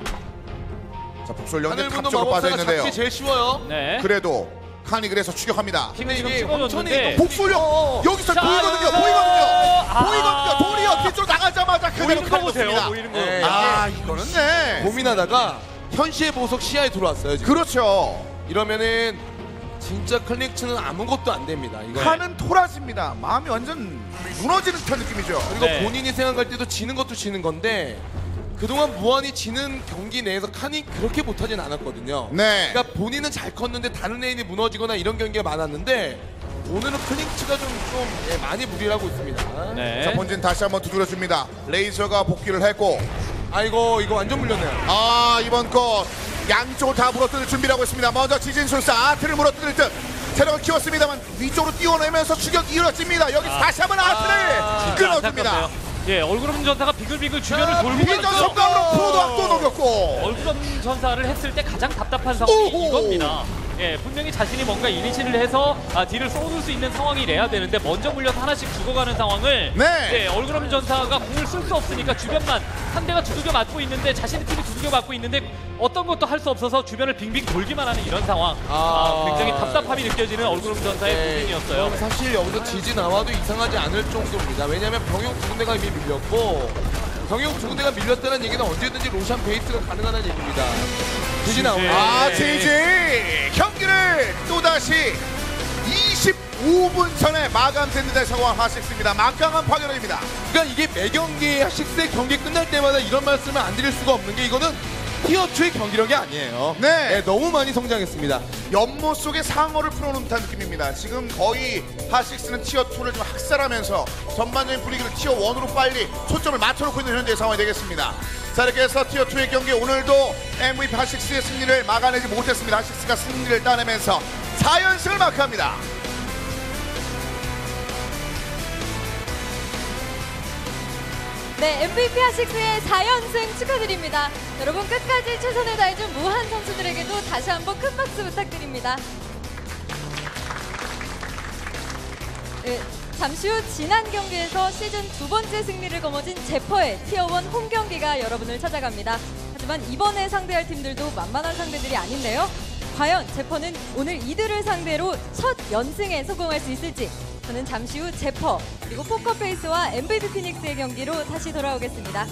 자 복수올령인데 하늘분도 탑쪽으로 빠져 마법사가 있는데요. 잡기 제일 쉬워요. 네. 그래도 칸이 그래서 추격합니다. 킹은 지금 이게 찍어줬는데 황천이 복수올령 어. 여기서 자, 보이거든요. 여기서. 보이거든요. 아. 보이거든요. 도리어 뒤쪽으로 나가자마자 그대로 보이는 거 칼 보세요. 줬습니다. 보이는 거. 네. 아 이거는 네. 고민하다가 현시의 보석 시야에 들어왔어요. 지금. 그렇죠. 이러면은 진짜 클릭츠는 아무것도 안 됩니다. 이거. 칸은 토라집니다. 마음이 완전 무너지는 듯한 느낌이죠. 그리고 네. 본인이 생각할 때도 지는 것도 지는 건데 그동안 무한히 지는 경기 내에서 칸이 그렇게 못하진 않았거든요. 네. 그러니까 본인은 잘 컸는데 다른 애인이 무너지거나 이런 경기가 많았는데 오늘은 클링치가 좀, 좀 예, 많이 무리를 하고 있습니다. 네. 자 본진 다시 한번 두드려줍니다. 레이저가 복귀를 했고 아이고 이거 완전 물렸네요. 아 이번 거 양쪽을 다 물어뜯을 준비를 하고 있습니다. 먼저 지진술사 아트를 물어뜯을 듯 체력을 키웠습니다만 위쪽으로 띄워내면서 추격 이어집니다. 여기 아. 다시 한번 아트를 끊어줍니다. 안타깝네요. 예, 얼굴 없는 전사가 비글비글 주변을 자, 돌고 비전. 성감으로 프로도 또 녹였고 얼굴 없는 전사를 했을 때 가장 답답한 상황이 오호. 이겁니다. 예, 분명히 자신이 뭔가 이니시를 해서 아, 딜을 쏘는 수 있는 상황이 돼야 되는데 먼저 물려서 하나씩 죽어가는 상황을 네. 예, 얼굴 없는 전사가 공을 쓸 수 없으니까 주변만 상대가 두들겨 맞고 있는데 자신의 팀이 두들겨 맞고 있는데 어떤 것도 할 수 없어서 주변을 빙빙 돌기만 하는 이런 상황. 아, 아. 굉장히 답답함이 느껴지는 얼굴없는 전사의 네, 부분이었어요. 그럼 사실 여기서 지지 나와도 이상하지 않을 정도입니다. 왜냐하면 병역 두 군데가 이미 밀렸고 병역 두 군데가 밀렸다는 얘기는 언제든지 로션 베이스가 가능하다는 얘기입니다. 지지 나오면 아 네. 지지 경기를 또다시 25분 전에 마감된 듯한 상황 하식습니다. 막강한 파괴력입니다. 그러니까 이게 매 경기 핫식스 경기 끝날 때마다 이런 말씀을 안 드릴 수가 없는 게 이거는 tier 2의 경기력이 아니에요. 네. 너무 많이 성장했습니다. 연못 속에 상어를 풀어놓은 듯한 느낌입니다. 지금 거의 핫식스는 tier 2를 좀 학살하면서 전반적인 분위기를 tier 1으로 빨리 초점을 맞춰놓고 있는 현재 상황이 되겠습니다. 자 이렇게 해서 tier 2의 경기 오늘도 MVP 핫식스의 승리를 막아내지 못했습니다. 핫식스가 승리를 따내면서 4연승을 마크합니다. 네, MVP 하식스의 4연승 축하드립니다. 여러분 끝까지 최선을 다해준 무한 선수들에게도 다시 한번 큰 박수 부탁드립니다. 네, 잠시 후 지난 경기에서 시즌 두 번째 승리를 거머쥔 제퍼의 티어원 홈 경기가 여러분을 찾아갑니다. 하지만 이번에 상대할 팀들도 만만한 상대들이 아닌데요. 과연 제퍼는 오늘 이들을 상대로 첫 연승에 성공할 수 있을지 저는 잠시 후 제퍼 그리고 포커페이스와 MVP 피닉스의 경기로 다시 돌아오겠습니다.